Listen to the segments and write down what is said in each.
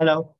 Hello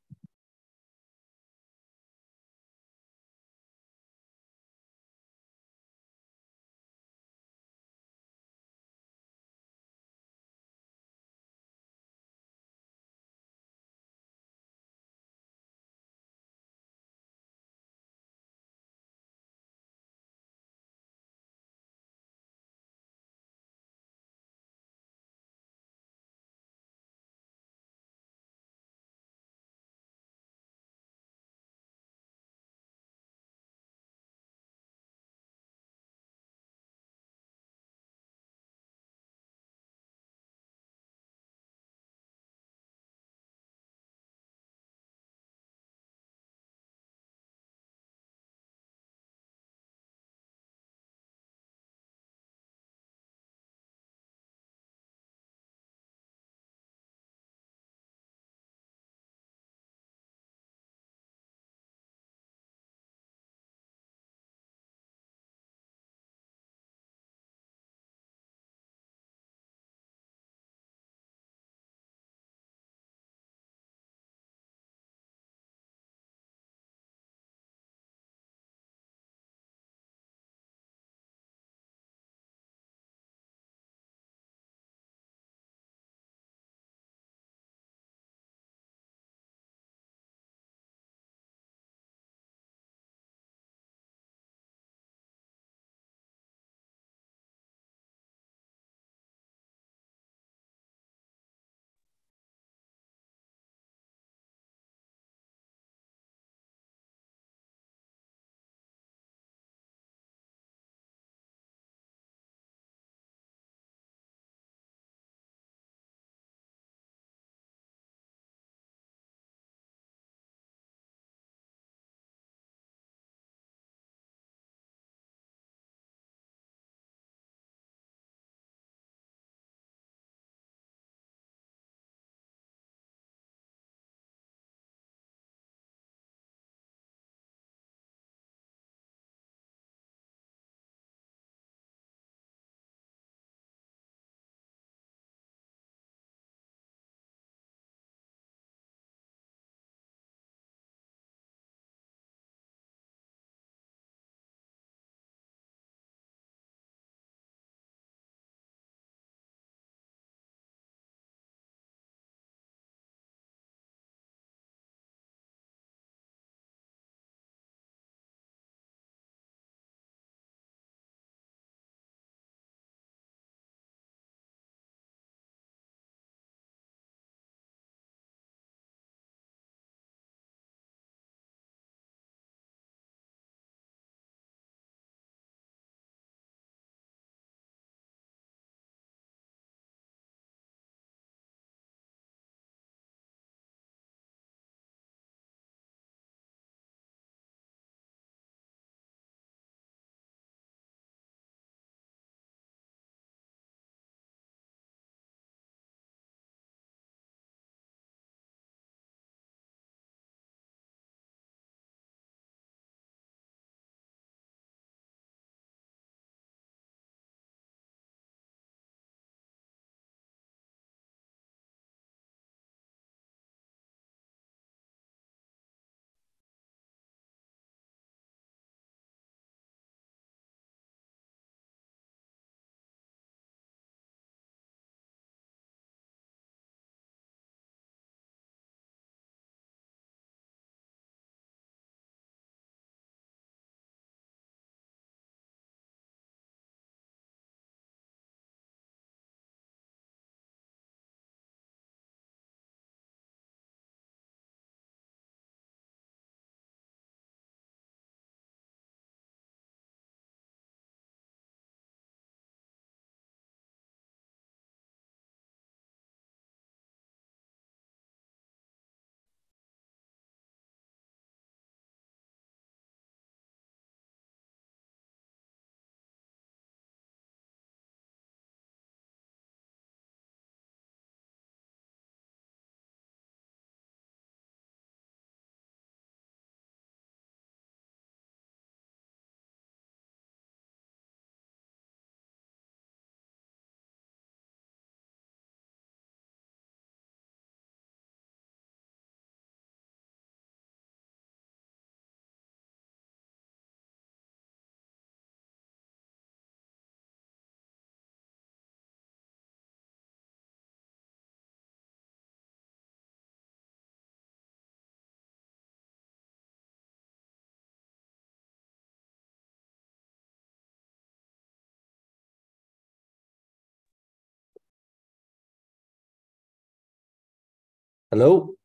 Hello?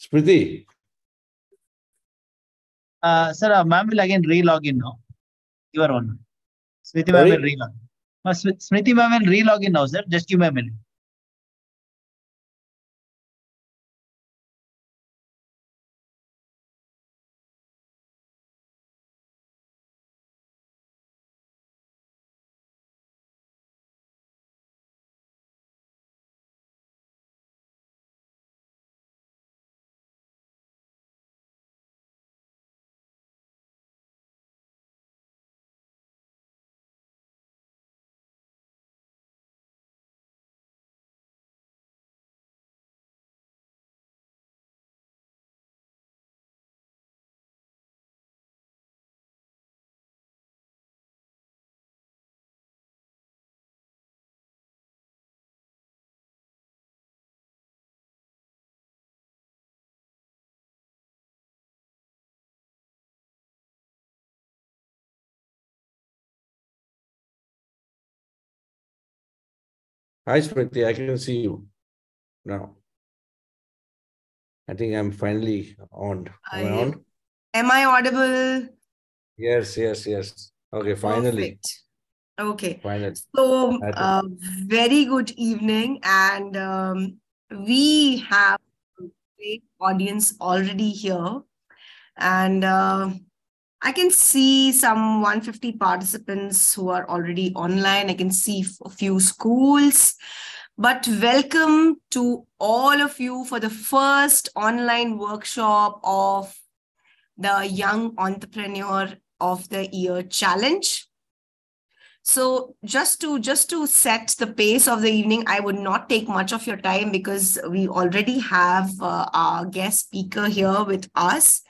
Spriti? Uh, sir, uh, ma'am will again re-log in now. Your own. Smriti ma'am will re-log. Uh, Smriti ma'am will re-log in now, sir. Just give me a minute. Hi, Smriti. I can see you now. I think I'm finally on. Am I on? Am I audible? Yes, yes, yes. Okay, finally, Perfect. Okay. finally. So, uh, very good evening, and um, we have a great audience already here, and uh, I can see some 150 participants who are already online. I can see a few schools, but welcome to all of you for the first online workshop of the Young Entrepreneur of the Year Challenge. So just to just to set the pace of the evening, I would not take much of your time because we already have uh, our guest speaker here with us.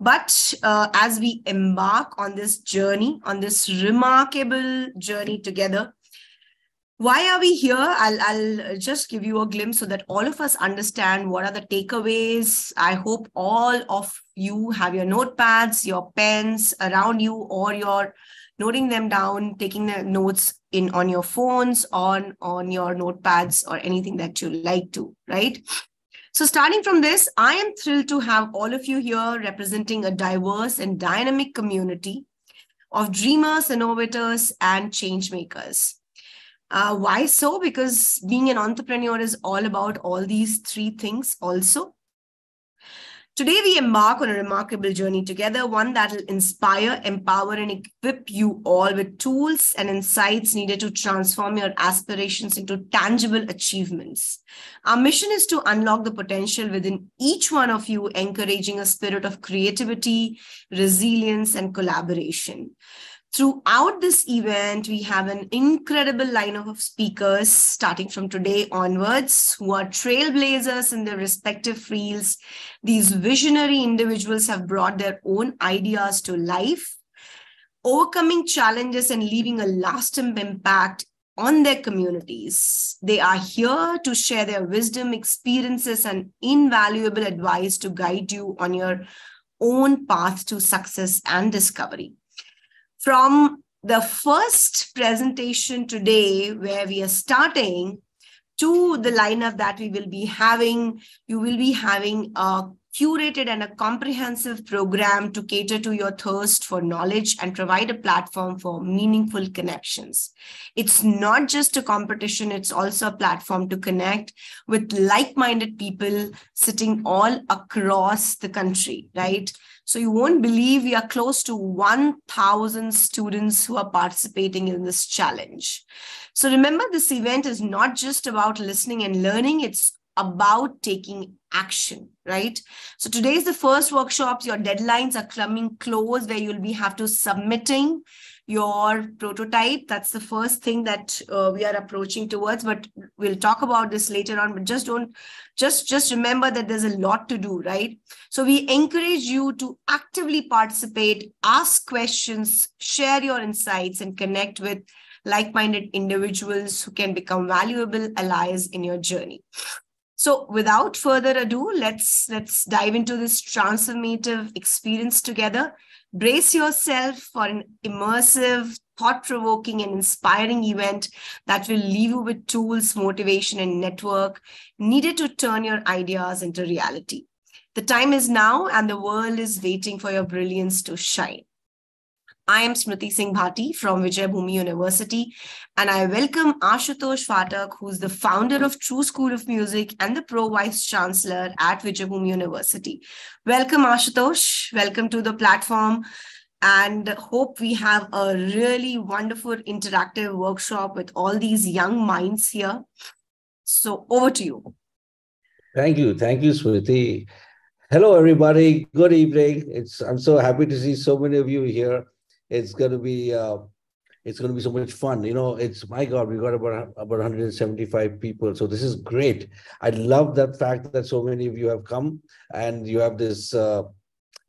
But uh, as we embark on this journey, on this remarkable journey together, why are we here? I'll, I'll just give you a glimpse so that all of us understand what are the takeaways. I hope all of you have your notepads, your pens around you, or you're noting them down, taking the notes in on your phones, on on your notepads, or anything that you like to, right? So, starting from this, I am thrilled to have all of you here representing a diverse and dynamic community of dreamers, innovators, and change makers. Uh, why so? Because being an entrepreneur is all about all these three things also. Today, we embark on a remarkable journey together, one that will inspire, empower, and equip you all with tools and insights needed to transform your aspirations into tangible achievements. Our mission is to unlock the potential within each one of you, encouraging a spirit of creativity, resilience, and collaboration. Throughout this event, we have an incredible lineup of speakers starting from today onwards who are trailblazers in their respective fields. These visionary individuals have brought their own ideas to life, overcoming challenges and leaving a lasting impact on their communities. They are here to share their wisdom, experiences, and invaluable advice to guide you on your own path to success and discovery from the first presentation today, where we are starting, to the lineup that we will be having, you will be having a curated and a comprehensive program to cater to your thirst for knowledge and provide a platform for meaningful connections. It's not just a competition, it's also a platform to connect with like minded people sitting all across the country, right? So you won't believe we are close to 1,000 students who are participating in this challenge. So remember, this event is not just about listening and learning, it's about taking action, right? So today is the first workshops. Your deadlines are coming close where you'll be have to submitting your prototype. That's the first thing that uh, we are approaching towards, but we'll talk about this later on. But just don't, just just remember that there's a lot to do, right? So we encourage you to actively participate, ask questions, share your insights, and connect with like-minded individuals who can become valuable allies in your journey. So without further ado, let's let's dive into this transformative experience together. Brace yourself for an immersive, thought provoking, and inspiring event that will leave you with tools, motivation, and network needed to turn your ideas into reality. The time is now, and the world is waiting for your brilliance to shine. I am Smriti Singh Bhati from Vijaybhoomi University, and I welcome Ashutosh Phatak, who's the founder of True School of Music and the Pro Vice Chancellor at Vijaybhoomi University. Welcome, Ashutosh. Welcome to the platform, and hope we have a really wonderful interactive workshop with all these young minds here. So, over to you. Thank you. Thank you, Smriti. Hello, everybody. Good evening. It's I'm so happy to see so many of you here it's going to be uh, it's going to be so much fun. You know, it's my God, we got about about 175 people, so this is great. I love that fact that so many of you have come and you have this. Uh,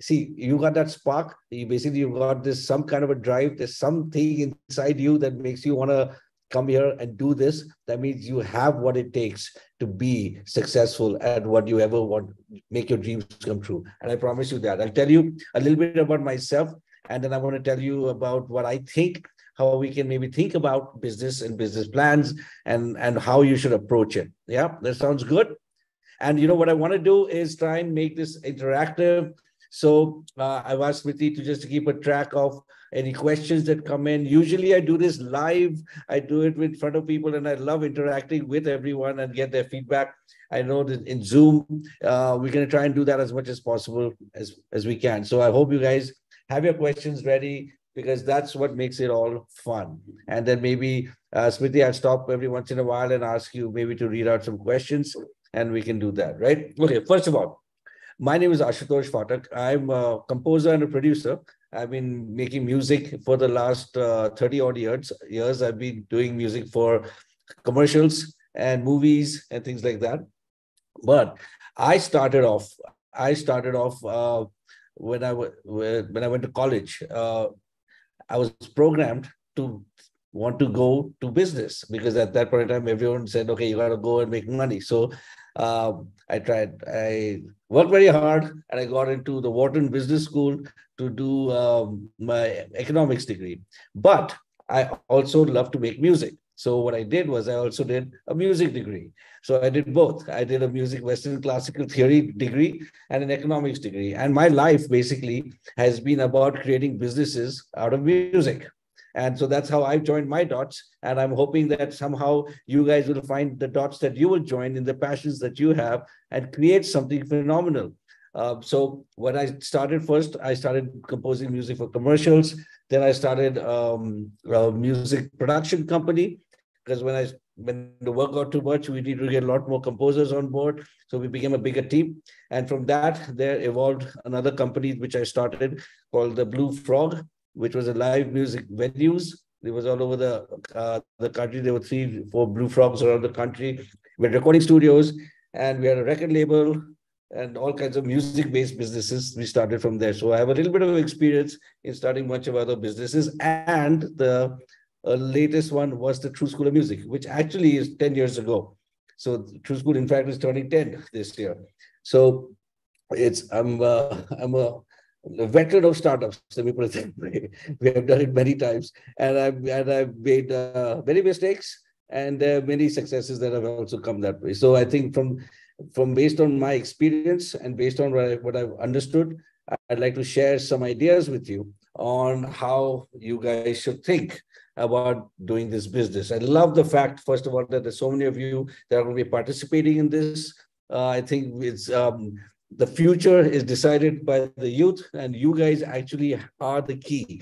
see, you got that spark. You basically you've got this some kind of a drive. There's something inside you that makes you want to come here and do this. That means you have what it takes to be successful at what you ever want, make your dreams come true. And I promise you that. I'll tell you a little bit about myself. And then I want to tell you about what I think, how we can maybe think about business and business plans and, and how you should approach it. Yeah, that sounds good. And you know what I want to do is try and make this interactive. So uh, I've asked Smriti to just keep a track of any questions that come in. Usually I do this live. I do it in front of people and I love interacting with everyone and get their feedback. I know that in Zoom, uh, we're going to try and do that as much as possible as, as we can. So I hope you guys have your questions ready because that's what makes it all fun. And then maybe, uh, I'll stop every once in a while and ask you maybe to read out some questions and we can do that, right? Okay, first of all, my name is Ashutosh Phatak. I'm a composer and a producer. I've been making music for the last uh, 30 odd years. Years I've been doing music for commercials and movies and things like that. But I started off. I started off uh, when I when I went to college, uh, I was programmed to want to go to business because at that point in time, everyone said, "Okay, you got to go and make money." So um, I tried. I worked very hard, and I got into the Wharton Business School to do um, my economics degree. But I also love to make music. So what I did was I also did a music degree. So I did both. I did a music Western classical theory degree and an economics degree. And my life basically has been about creating businesses out of music. And so that's how I've joined my dots. And I'm hoping that somehow you guys will find the dots that you will join in the passions that you have and create something phenomenal. Uh, so when I started first, I started composing music for commercials. Then I started um, a music production company because when I when the work got too much, we needed to get a lot more composers on board. So we became a bigger team. And from that, there evolved another company which I started called the Blue Frog, which was a live music venues. It was all over the uh, the country. There were three, four Blue Frogs around the country. We had recording studios, and we had a record label and all kinds of music-based businesses. We started from there. So I have a little bit of experience in starting bunch of other businesses, and the uh, latest one was the True School of Music, which actually is 10 years ago. So True School, in fact, is turning 10 this year. So it's I'm uh, I'm a, a veteran of startups. Let me put it that way. We have done it many times, and I've and I've made uh, many mistakes and there are many successes that have also come that way. So I think from from based on my experience and based on what, I, what I've understood, I'd like to share some ideas with you on how you guys should think about doing this business. I love the fact, first of all, that there's so many of you that are going to be participating in this. Uh, I think it's um, the future is decided by the youth, and you guys actually are the key.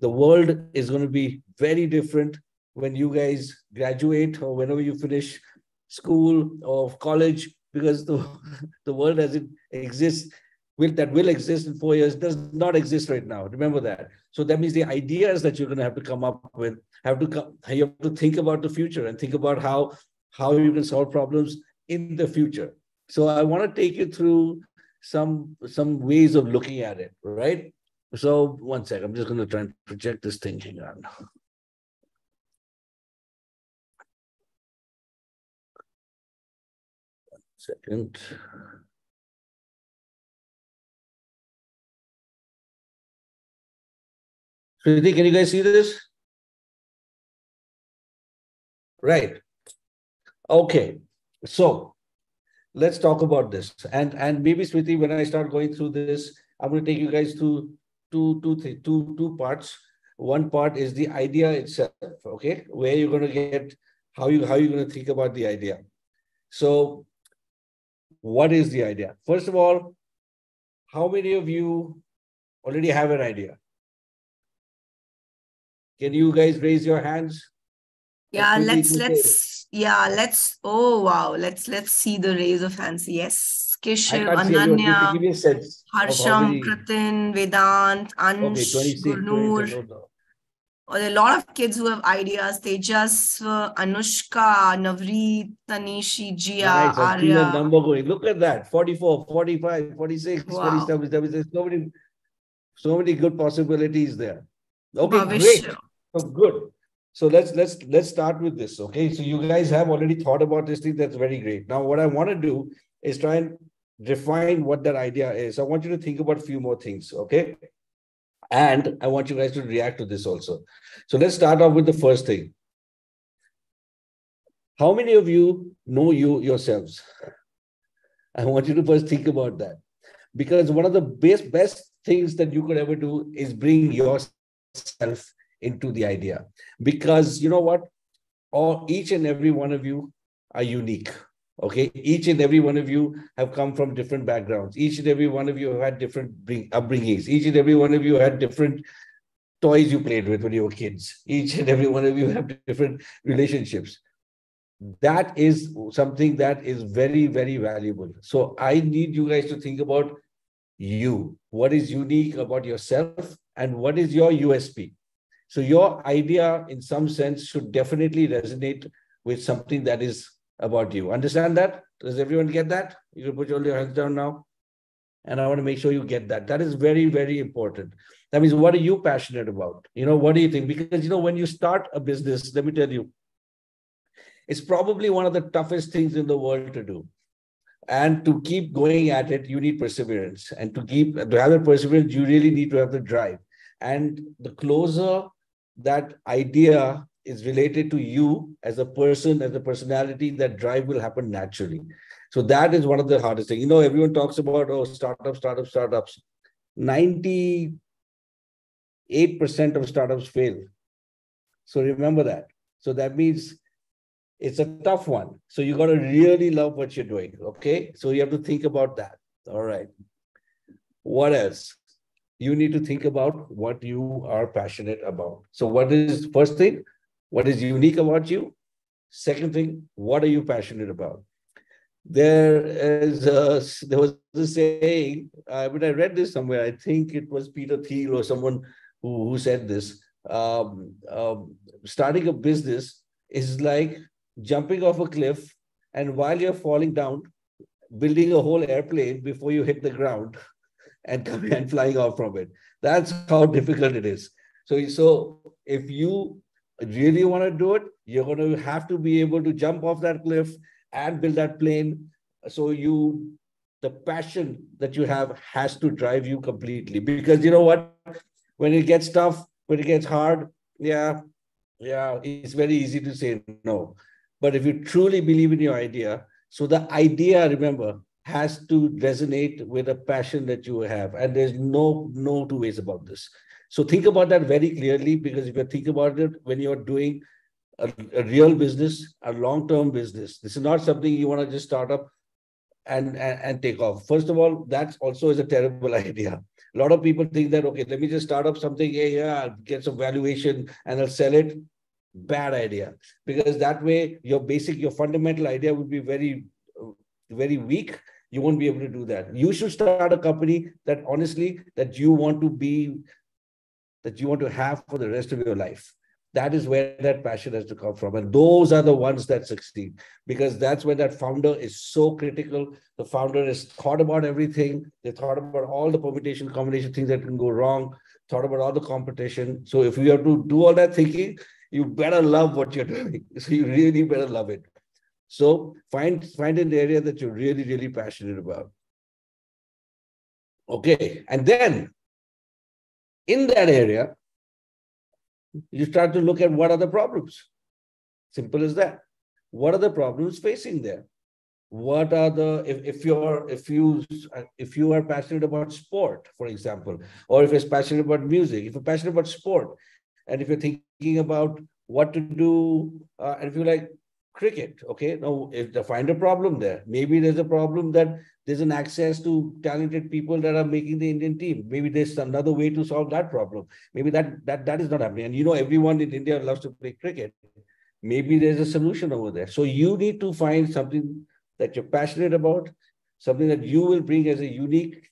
The world is going to be very different when you guys graduate or whenever you finish school or college, because the, the world as it exists will that will exist in four years does not exist right now. Remember that. So that means the ideas that you're going to have to come up with have to come, you have to think about the future and think about how how you can solve problems in the future. So I want to take you through some some ways of looking at it, right? So one sec, I'm just going to try and project this thing. Hang on. One second. Smriti, can you guys see this? Right. Okay. So let's talk about this. And and maybe Smriti, when I start going through this, I'm going to take you guys through two, two, three, two, two parts. One part is the idea itself, okay, where you're going to get how you how you're going to think about the idea. So, what is the idea? First of all, how many of you already have an idea? Can you guys raise your hands? Yeah, let's let's yeah, let's oh wow, let's let's see the raise of hands. Yes, Keshav, Ananya, Harsham, Kratin, Vedant, Ansh, okay, Gurnur. A lot of kids who have ideas. Tejas, uh, Anushka, Navreet, Tanishi, Jia, nice. Arya. number going. Look at that. 44, 45, 46, wow. 47, 47. So many, so many good possibilities there. Okay, great. So good. So let's let's let's start with this. Okay. So you guys have already thought about this thing. That's very great. Now, what I want to do is try and define what that idea is. I want you to think about a few more things. Okay. And I want you guys to react to this also. So let's start off with the first thing. How many of you know you yourselves? I want you to first think about that. Because one of the best, best things that you could ever do is bring yourself into the idea. Because you know what? All each and every one of you are unique. Okay, each and every one of you have come from different backgrounds. Each and every one of you have had different bring, upbringings. Each and every one of you had different toys you played with when you were kids. Each and every one of you have different relationships. That is something that is very, very valuable. So I need you guys to think about you. What is unique about yourself and what is your USP? So your idea, in some sense, should definitely resonate with something that is about you. Understand that? Does everyone get that? You can put all your hands down now. And I want to make sure you get that. That is very, very important. That means what are you passionate about? You know, what do you think? Because, you know, when you start a business, let me tell you, it's probably one of the toughest things in the world to do. And to keep going at it, you need perseverance. And to keep to have the perseverance, you really need to have the drive. And the closer that idea is related to you as a person, as a personality, that drive will happen naturally. So that is one of the hardest things. You know, everyone talks about, oh, startups, startups, startups. 98% of startups fail. So remember that. So that means it's a tough one. So you got to really love what you're doing. Okay. So you have to think about that. All right. What else? You need to think about what you are passionate about. So, what is first thing? What is unique about you? Second thing, what are you passionate about? There is a, there was a saying, uh, but I read this somewhere. I think it was Peter Thiel or someone who, who said this. Um, um, starting a business is like jumping off a cliff, and while you're falling down, building a whole airplane before you hit the ground and coming and flying off from it. That's how difficult it is. So, so if you really want to do it, you're going to have to be able to jump off that cliff and build that plane. So you, the passion that you have has to drive you completely. Because you know what? When it gets tough, when it gets hard, yeah, yeah, it's very easy to say no. But if you truly believe in your idea, so the idea, remember, has to resonate with a passion that you have. And there's no, no two ways about this. So think about that very clearly because if you think about it, when you're doing a, a real business, a long-term business, this is not something you want to just start up and, and, and take off. First of all, that also is a terrible idea. A lot of people think that, okay, let me just start up something, yeah, yeah, I'll get some valuation and I'll sell it. Bad idea. Because that way your basic, your fundamental idea would be very, very weak you won't be able to do that you should start a company that honestly that you want to be that you want to have for the rest of your life. That is where that passion has to come from. And those are the ones that succeed because that's when that founder is so critical. The founder has thought about everything. They thought about all the permutation, combination things that can go wrong, thought about all the competition. So if you have to do all that thinking, you better love what you're doing. So you really better love it. So find, find an area that you're really, really passionate about. Okay. And then in that area, you start to look at what are the problems. Simple as that. What are the problems facing there? What are the if, if you're if you if you are passionate about sport, for example, or if you're passionate about music, if you're passionate about sport, and if you're thinking about what to do, uh, and if you like cricket, okay, now if they find a problem there, maybe there's a problem that there's an access to talented people that are making the Indian team. Maybe there's another way to solve that problem. Maybe that that that is not happening. And you know, everyone in India loves to play cricket. Maybe there's a solution over there. So you need to find something that you're passionate about, something that you will bring as a unique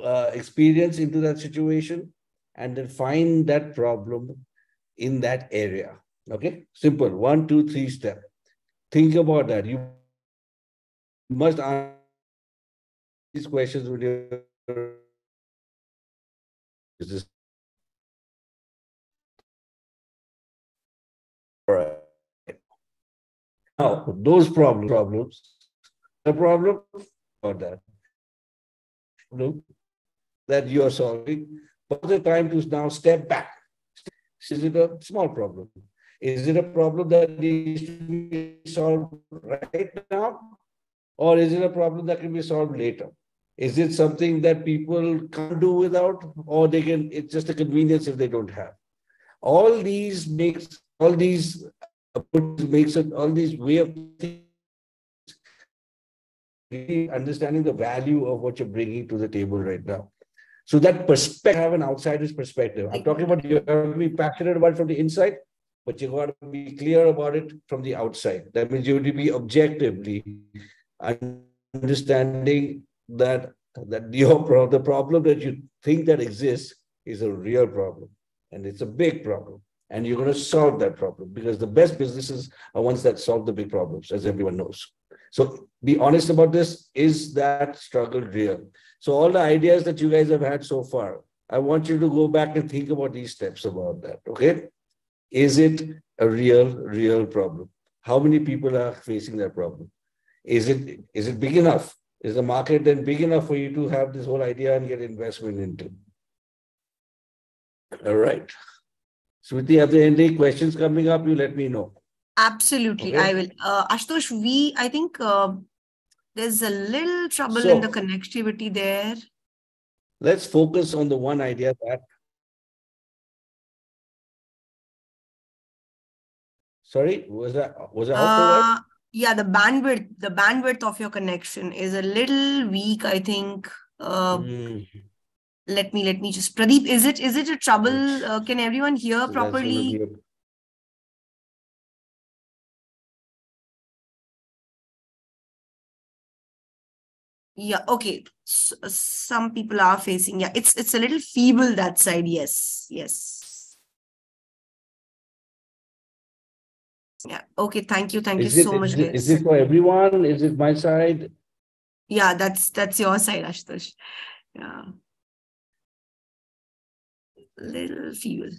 uh, experience into that situation, and then find that problem in that area. Okay, simple. One, two, three step. Think about that. You must answer these questions with you're is this all right. Now those problem problems the problem or that. That you are solving. But the time to now step back. Is it a small problem is it a problem that needs to be solved right now or is it a problem that can be solved later is it something that people can't do without, or they can? It's just a convenience if they don't have. All these makes all these makes it all these way of understanding the value of what you're bringing to the table right now. So that perspective, have an outsider's perspective. I'm talking about you have to be passionate about from the inside, but you got to be clear about it from the outside. That means you have to be objectively understanding that that your the problem that you think that exists is a real problem and it's a big problem and you're going to solve that problem because the best businesses are ones that solve the big problems as everyone knows. So be honest about this is that struggle real? So all the ideas that you guys have had so far i want you to go back and think about these steps about that okay is it a real real problem how many people are facing that problem is it is it big enough is the market then big enough for you to have this whole idea and get investment into? All right. Smriti, are there any questions coming up? You let me know. Absolutely, okay. I will. Uh, Ashutosh, we, I think uh, there's a little trouble so, in the connectivity there. Let's focus on the one idea that. Sorry, was that was that uh, yeah the bandwidth the bandwidth of your connection is a little weak i think. Uh, mm. let me let me just pradeep is it is it a trouble? Uh, can everyone hear so properly? yeah okay. So, some people are facing yeah it's it's a little feeble that side. Yes yes Yeah. Okay. Thank you. Thank is you it, so much. Is it, is it for everyone? Is it my side? Yeah, that's that's your side, Ashutosh. Yeah. Little fuel.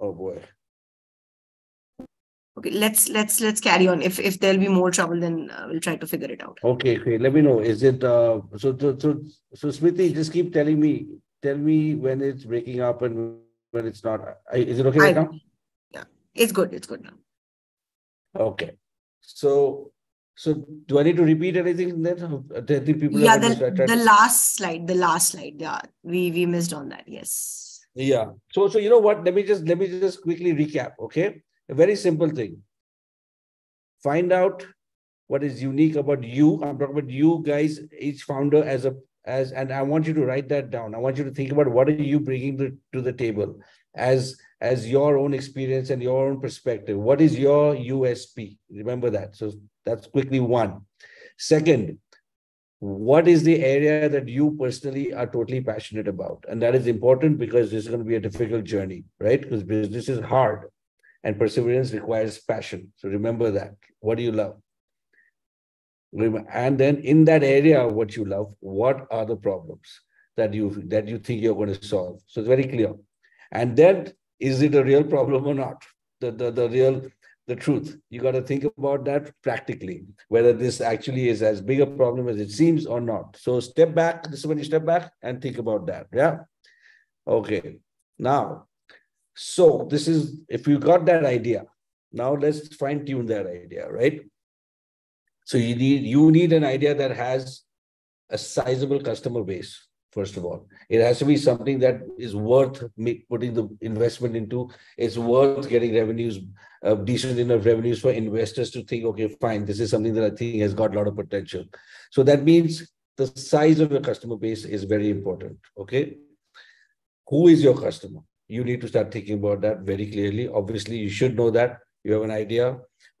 Oh boy. Okay, let's let's let's carry on. If if there'll be more trouble, then uh, we'll try to figure it out. Okay, okay. Let me know. Is it uh so so so so Smriti, just keep telling me tell me when it's breaking up and when it's not. Is it okay right now? Yeah, it's good. It's good now. Okay. So, so do I need to repeat anything then? Think people yeah, the, the last slide, the last slide. Yeah, we we missed on that. Yes. Yeah. So, so you know what? Let me just let me just quickly recap. Okay, a very simple thing. Find out what is unique about you. I'm talking about you guys, each founder as a as and i want you to write that down. I want you to think about what are you bringing to, to the table as as your own experience and your own perspective. What is your usp remember that. So that's quickly one. Second what is the area that you personally are totally passionate about? And that is important because this is going to be a difficult journey right? Because business is hard and perseverance requires passion. So remember that. What do you love and then in that area what you love what are the problems that you that you think you're going to solve so it's very clear and then is it a real problem or not the the, the real the truth. You got to think about that practically, whether this actually is as big a problem as it seems or not. So step back. This is when you step back and think about that. Yeah. Okay. Now, so this is if you got that idea. Now let's fine tune that idea, right? So you need you need an idea that has a sizable customer base first of all. It has to be something that is worth putting the investment into. It's worth getting revenues, uh, decent enough revenues for investors to think, okay, fine, this is something that I think has got a lot of potential. So that means the size of your customer base is very important. Okay. Who is your customer? You need to start thinking about that very clearly. Obviously, you should know that. You have an idea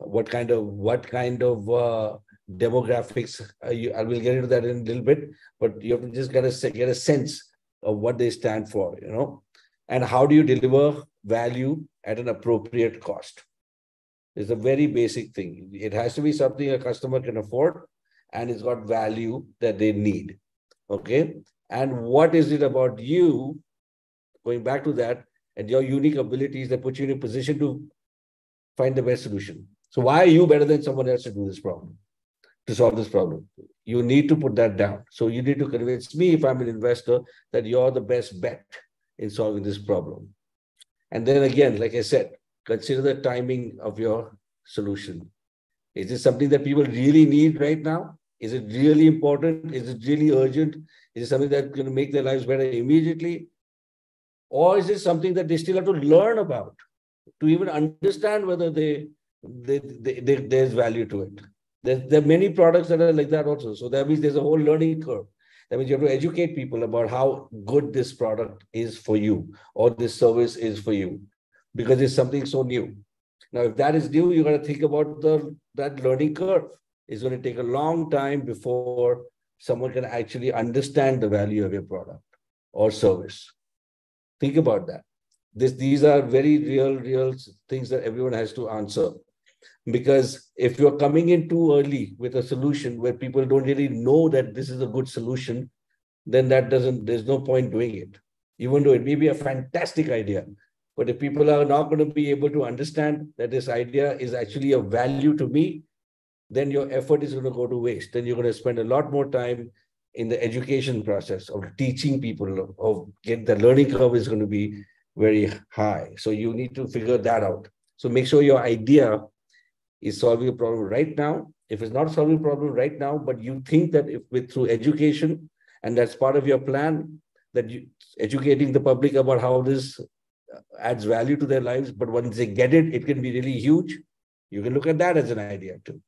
what kind of what kind of uh, demographics. Uh, you, I will get into that in a little bit, but you have to just get a get a sense of what they stand for, you know, and how do you deliver value at an appropriate cost. It's a very basic thing. It has to be something a customer can afford, and it's got value that they need. Okay, and what is it about you? Going back to that, and your unique abilities that put you in a position to find the best solution. So why are you better than someone else to do this problem? to solve this problem. You need to put that down. So you need to convince me, if I'm an investor, that you're the best bet in solving this problem. And then again, like I said, consider the timing of your solution. Is this something that people really need right now? Is it really important? Is it really urgent? Is it something that's going to make their lives better immediately? Or is it something that they still have to learn about to even understand whether they, they, they, there's value to it? There, there are many products that are like that also. So that means there's a whole learning curve. That means you have to educate people about how good this product is for you or this service is for you because it's something so new. Now, if that is new, you got to think about the that learning curve. It's going to take a long time before someone can actually understand the value of your product or service. Think about that. This, these are very real, real things that everyone has to answer. Because if you're coming in too early with a solution where people don't really know that this is a good solution, then that doesn't, there's no point doing it. Even though it may be a fantastic idea. But if people are not going to be able to understand that this idea is actually of value to me, then your effort is going to go to waste. Then you're going to spend a lot more time in the education process of teaching people of get the learning curve is going to be very high. So you need to figure that out. So make sure your idea is solving a problem right now. If it's not solving a problem right now, but you think that if with through education, and that's part of your plan, that you educating the public about how this adds value to their lives, but once they get it, it can be really huge. You can look at that as an idea too.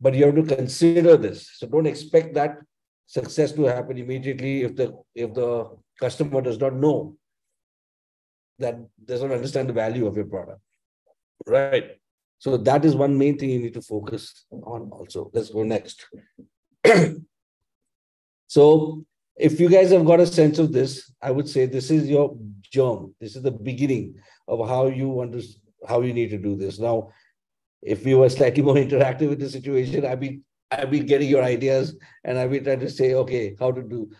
But you have to consider this. So don't expect that success to happen immediately if the if the customer does not know that does not understand the value of your product. Right. So that is one main thing you need to focus on also. Let's go next. so if you guys have got a sense of this, I would say this is your germ. This is the beginning of how you want to, how you need to do this. Now, if we were slightly more interactive with the situation, I'd be I'd be getting your ideas and I'd be trying to say, okay, how to do,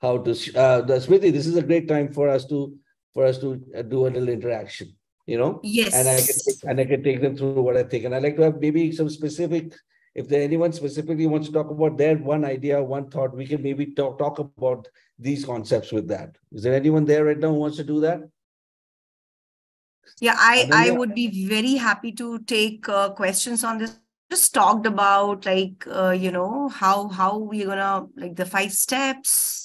how to. Uh, Smriti, this is a great time for us to for us to uh, do a little interaction you know yes and i can take, and i can take them through what i think. And i like to have maybe some specific if there anyone specifically wants to talk about their one idea one thought we can maybe talk talk about these concepts with that. Is there anyone there right now who wants to do that? Yeah i i would be very happy to take uh, questions on this. Just talked about like uh, you know how how we're gonna like the five steps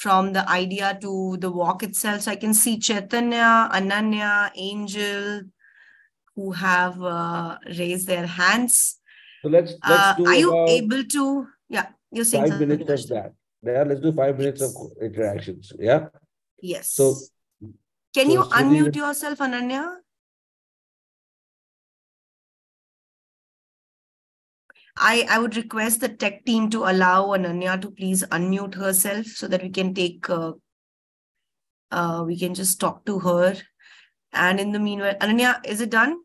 from the idea to the walk itself. So I can see Chaitanya, Ananya, Angel, who have uh, raised their hands. So let's let's uh, do. Are you able to? Yeah, you're saying five minutes of that. Yeah, let's do five minutes of interactions. Yeah. Yes. So. Can so you unmute yourself, Ananya? I, I would request the tech team to allow Ananya to please unmute herself so that we can take, uh, uh, we can just talk to her. And in the meanwhile, Ananya, is it done?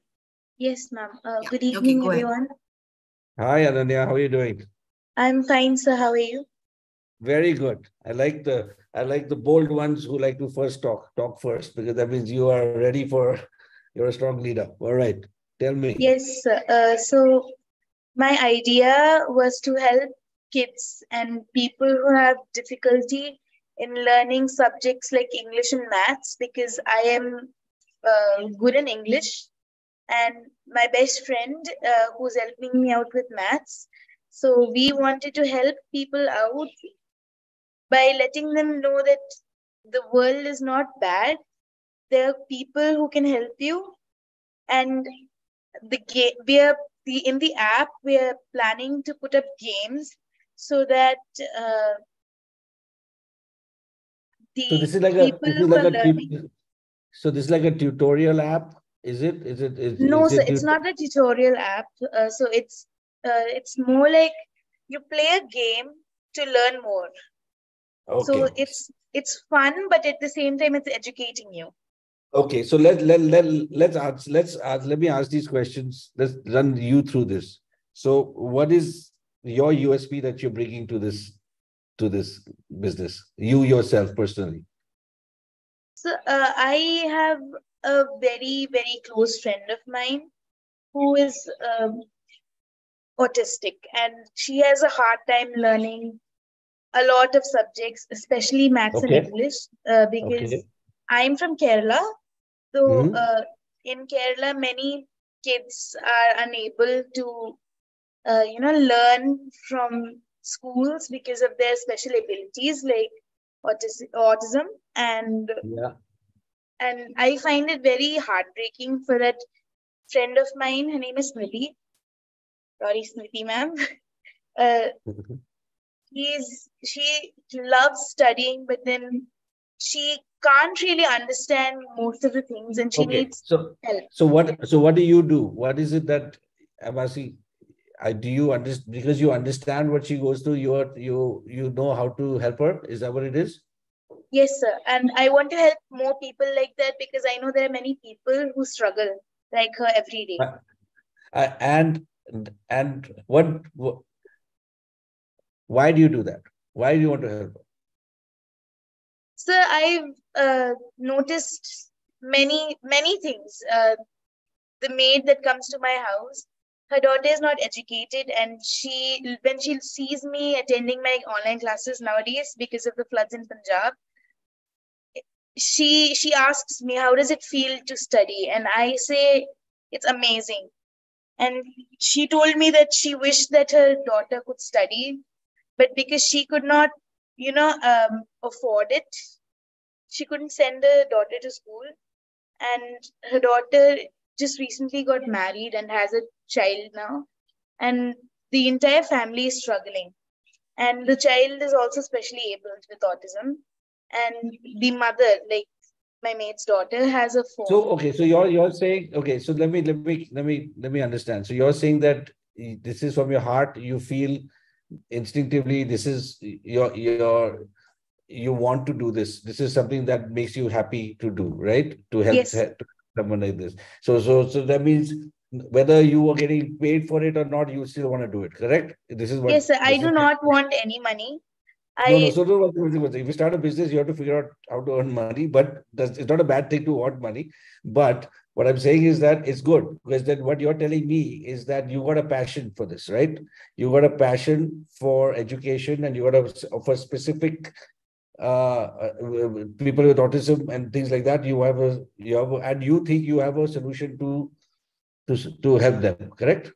Yes, ma'am. Uh, yeah. Good evening, okay, everyone. Hi, Ananya. How are you doing? I'm fine, sir. How are you? Very good. I like the I like the bold ones who like to first talk, talk first, because that means you are ready for you're a strong leader. All right. Tell me. Yes. Uh, so my idea was to help kids and people who have difficulty in learning subjects like English and maths because I am uh, good in English and my best friend uh, who's helping me out with maths. So we wanted to help people out by letting them know that the world is not bad. There are people who can help you, and the game we are the in the app we are planning to put up games so that uh, the So this is like a people this is like are a learning- so this is like a tutorial app. Is it? Is it? Is, no is so it it's not a tutorial app uh, so it's uh, it's more like you play a game to learn more Okay. so it's it's fun but at the same time it's educating you Okay, so let let let let's ask let's ask let me ask these questions. Let's run you through this. So, what is your USP that you're bringing to this to this business? You yourself personally. so uh, i have a very very close friend of mine who is um, autistic and she has a hard time learning a lot of subjects especially maths Okay. and english uh, because Okay. I'm from Kerala. So Mhm. uh, in Kerala, many kids are unable to, uh, you know, learn from schools because of their special abilities like autis- autism, and Yeah. and I find it very heartbreaking for that friend of mine. Her name is Smriti. Sorry, Smriti, ma'am. uh, he's she loves studying, but then she can't really understand most of the things, and she Okay. needs So help. so what so what do you do? What is it that I'm? I do you understand because you understand what she goes through? You are you you know how to help her? Is that what it is? Yes, sir. And I want to help more people like that because I know there are many people who struggle like her every day. Uh, Uh, and and what, what why do you do that? Why do you want to help her? Sir, I've uh, noticed many, many things. Uh, the maid that comes to my house, her daughter is not educated, and she, when she sees me attending my online classes nowadays because of the floods in Punjab, she she asks me, "How does it feel to study?" And I say, "It's amazing." And she told me that she wished that her daughter could study, but because she could not you know, um, afford it. She couldn't send her daughter to school, and her daughter just recently got hmm. married and has a child now, and the entire family is struggling. And the child is also specially abled with autism, and the mother, like my mate's daughter, has a phone. So okay, so you're you're saying okay. So let me let me let me let me understand. So you're saying that this is from your heart. You feel instinctively this is your your you want to do this. This is something that makes you happy to do, right? To help, Yes. help someone like this. So so so that means whether you are getting paid for it or not, you still want to do it. Correct? This is what. yes, sir, I do not want any money. I no, no. So no, if you start a business, you have to figure out how to earn money. But that's, it's not a bad thing to want money. But what I'm saying is that it's good because then what you're telling me is that you got a passion for this, right? You got a passion for education, and you got a for specific uh, uh, people with autism and things like that. You have a you have a, and you think you have a solution to to to help them. Correct?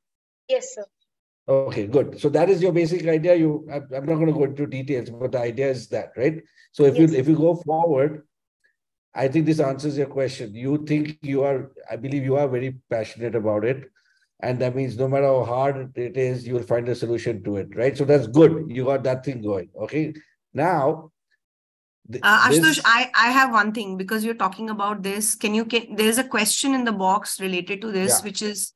yes, sir. Okay, good. So that is your basic idea. You, I'm I'm not going to go into details, but the idea is that, right? So if Yes. you if you go forward, I think this answers your question. You think you are, I believe you are very passionate about it, and that means no matter how hard it is, you will find a solution to it, right? So that's good. You got that thing going. Okay. Now, th- Uh, Ashutosh, this- I, I have one thing because you're talking about this. Can you, can, there's a question in the box related to this, Yeah. which is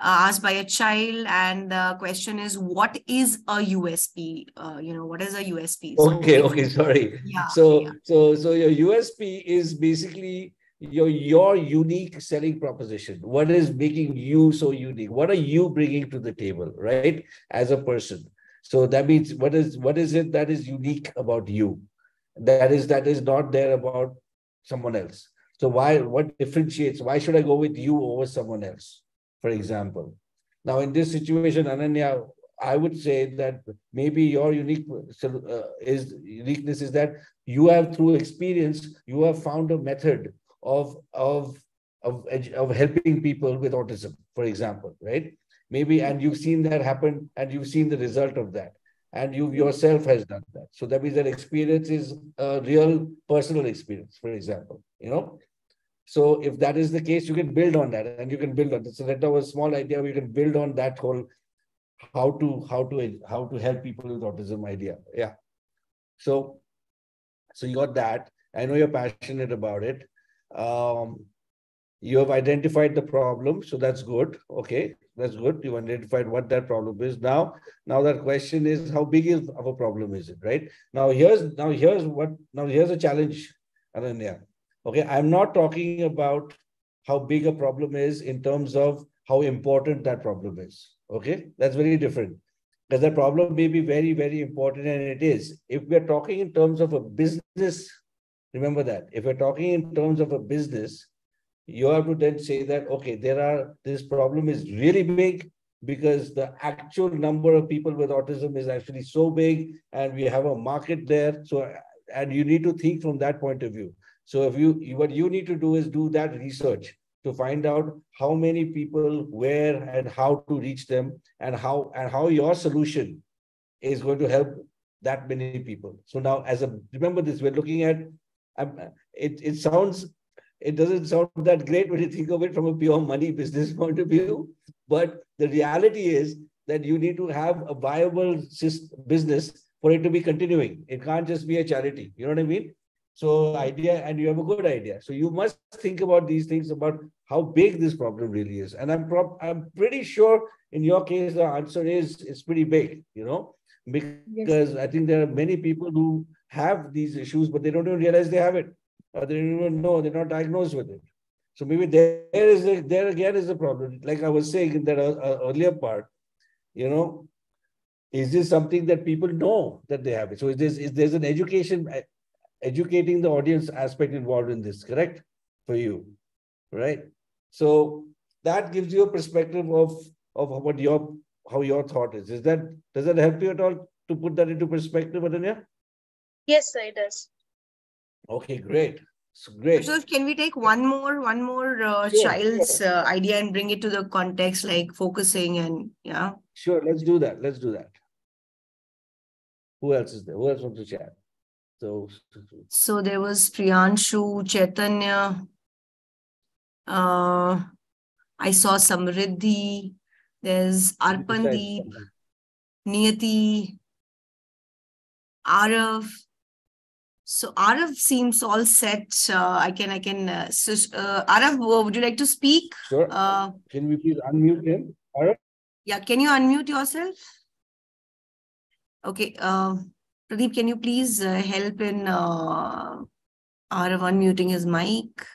uh, asked by a child. And the question is, what is a USP? Uh, you know, what is a USP? So okay, okay, sorry. Yeah. So, yeah. so, so your USP is basically your your unique selling proposition. What is making you so unique? What are you bringing to the table, right? As a person. So that means what is what is it that is unique about you? That is that is not there about someone else. So why what differentiates? Why should I go with you over someone else? for example. Now, in this situation, Ananya, I would say that maybe your unique uh, is uniqueness is that you have through experience you have found a method of of of, of helping people with autism, for example, right? Maybe and you've seen that happen and you've seen the result of that and you yourself has done that. So that means that experience is a real personal experience, for example, you know. So if that is the case, you can build on that and you can build on it. So that was a small idea. We can build on that whole how to how to how to help people with autism idea. Yeah. So so you got that. I know you're passionate about it. Um, you have identified the problem, so that's good. Okay, that's good. You've identified what that problem is. Now, now that question is how big is of a problem is it, right? Now here's now here's what now here's a challenge, Ananya. Okay, I'm not talking about how big a problem is in terms of how important that problem is. Okay, that's very different. Because that problem may be very, very important, and it is. If we're talking in terms of a business, remember that. If we're talking in terms of a business, you have to then say that, okay, there are this problem is really big because the actual number of people with autism is actually so big and we have a market there. So, and you need to think from that point of view. So if you, what you need to do is do that research to find out how many people, where and how to reach them and how, and how your solution is going to help that many people. So now as a, remember this, we're looking at, um, it, it sounds it doesn't sound that great when you think of it from a pure money business point of view. But the reality is that you need to have a viable business for it to be continuing. It can't just be a charity. You know what I mean? So idea, and you have a good idea. So you must think about these things about how big this problem really is. And I'm I'm pretty sure in your case the answer is it's pretty big. You know, because yes. I think there are many people who have these issues, but they don't even realize they have it or they don't even know, they're not diagnosed with it. So maybe there is a, there again is a problem. Like I was saying in that uh, uh, earlier part, you know, is this something that people know that they have it? So is this is there's an education educating the audience aspect involved in this, correct? For you, right? So that gives you a perspective of of what your how your thought is. Is that does that help you at all to put that into perspective, Ananya? Yes, sir, it does. Okay, great. So great. So can we take one more, one more uh, sure, child's sure. Uh, idea and bring it to the context, like focusing and yeah? Sure, let's do that. Let's do that. Who else is there? Who else wants to chat? So, so there was Priyanshu, Chaitanya. Uh, I saw Samriddhi. There's Arpandeep, Niyati, Arav. So Arav seems all set. Uh, I can, I can. Uh, so, uh, Arav, would you like to speak? Sure. Uh, can we please unmute him, Arav? Yeah. Can you unmute yourself? Okay. Uh, Pradeep, can you please uh, help in uh, Arav unmuting his mic?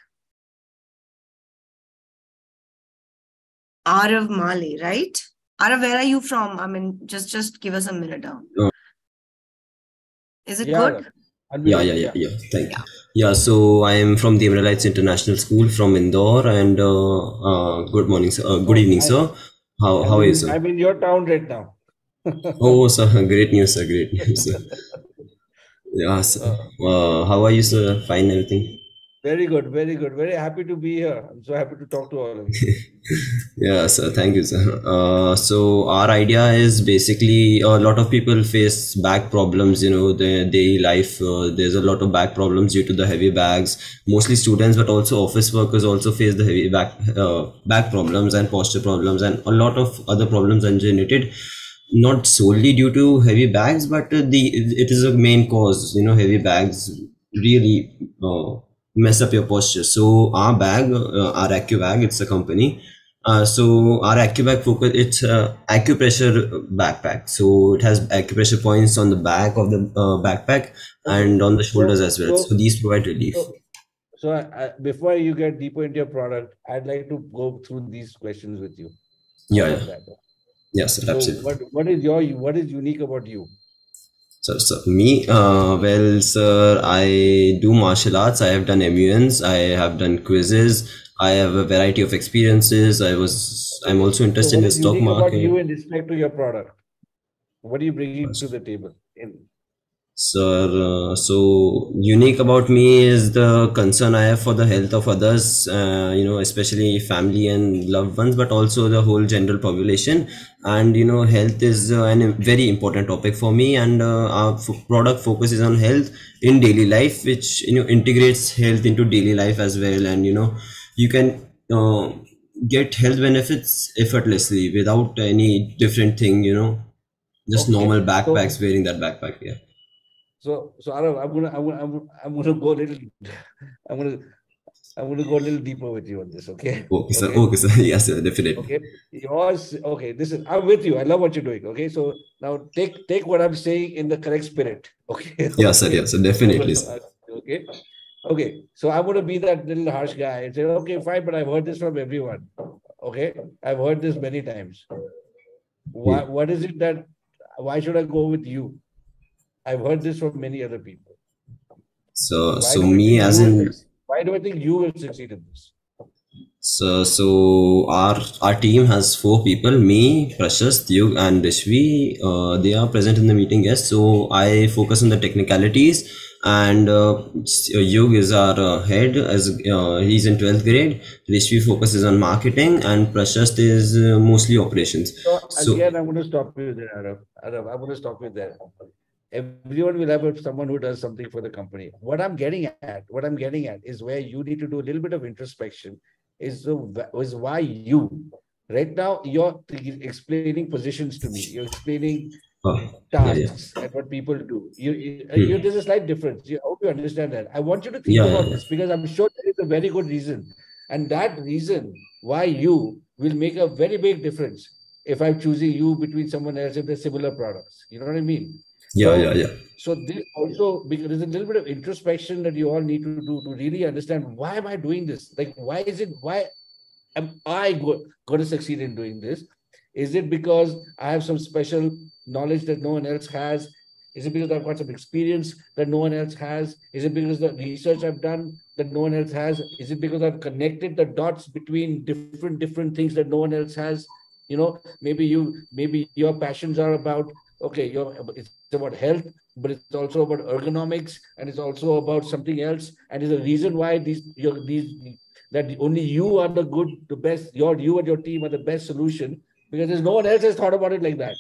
Arav Male, right? Arav, where are you from? I mean, just just give us a minute down. Is it yeah, good? Yeah yeah yeah yeah. Thank you. Yeah so i am from the emerald heights international school from indore and uh, uh, good morning sir. Uh, good evening sir. How how are you sir? I'm in your town right now. Oh sir. Great news sir. Great news sir. Yeah sir. Uh. uh, how are you sir? Fine everything very good, very good. Very happy to be here. I'm so happy to talk to all of you. yeah, sir. Thank you, sir. Uh, so our idea is basically a lot of people face back problems. You know, their daily life. Uh, there's a lot of back problems due to the heavy bags. Mostly students, but also office workers also face the heavy back uh, back problems and posture problems, and a lot of other problems generated not solely due to heavy bags, but the it is a main cause. You know, heavy bags really uh, mess up your posture. So our bag, uh, our AccuBag, it's a company. Uh, so our AccuBag focus, it's a acupressure backpack. So it has acupressure points on the back of the uh, backpack and on the shoulders so, as well. So, so, these provide relief. So, so before you get deeper into your product, I'd like to go through these questions with you. Yeah, yeah. Yes, so absolutely. What, what is your what is unique about you? So, so me, uh, well, sir, I do martial arts. I have done MUNs. I have done quizzes. I have a variety of experiences. I was I'm also interested so in the stock market. market. you in respect to your product? What are you bringing to the table? In So, uh, so unique about me is the concern I have for the health of others, uh, you know, especially family and loved ones, but also the whole general population. And you know, health is uh, an very important topic for me, and uh, our product focuses on health in daily life, which you know integrates health into daily life as well. And you know, you can uh, get health benefits effortlessly without any different thing, you know, just Okay. normal So- backpacks, wearing that backpack. Yeah. So, so Arav, I'm gonna, I'm gonna, I'm gonna, go a little, I'm gonna, I'm gonna go a little deeper with you on this. Okay. Oh, okay, sir. Okay. Okay, sir. Yes, sir. Definitely. Okay. Yours. Okay. This is. I'm with you. I love what you're doing. Okay. So now take take what I'm saying in the correct spirit. Okay. Yes, sir. Yes, sir. Definitely. sir. Okay. Okay. So I'm gonna be that little harsh guy and say, okay, fine, but I've heard this from everyone. Okay. I've heard this many times. Why? What is it that? Why should I go with you? I've heard this from many other people. So, Why so me as in. Why do I think you will succeed in this? so, so our our team has four people, me, Prashast, Yug, and Rishvi. Uh, they are present in the meeting, yes. So I focus on the technicalities, and uh, Yug is our uh, head, as uh, he's in 12th grade. Rishvi focuses on marketing, and Prashast is uh, mostly operations. So So- again, I'm going to stop you there, Arav. Arav, I'm going to stop you there. Everyone will have someone who does something for the company. What I'm getting at, what I'm getting at, is where you need to do a little bit of introspection. Is the is why you right now you're explaining positions to me. You're explaining Oh, yeah, yeah. tasks and what people do. You, you, Hmm. you there's a slight difference. You I hope you understand that. I want you to think yeah, about yeah. this because I'm sure there is a very good reason, and that reason why you will make a very big difference if I'm choosing you between someone else if they're similar products. You know what I mean? Yeah, So- yeah, yeah. So this also because there's a little bit of introspection that you all need to do to really understand why am I doing this? Like why is it why am I go, going to succeed in doing this? Is it because I have some special knowledge that no one else has? Is it because I've got some experience that no one else has? Is it because the research I've done that no one else has? Is it because I've connected the dots between different different things that no one else has? You know, maybe you maybe your passions are about okay, your it's about health, but it's also about ergonomics and it's also about something else. And is a reason why these your these that only you are the good, the best, your you and your team are the best solution because there's no one else has thought about it like that.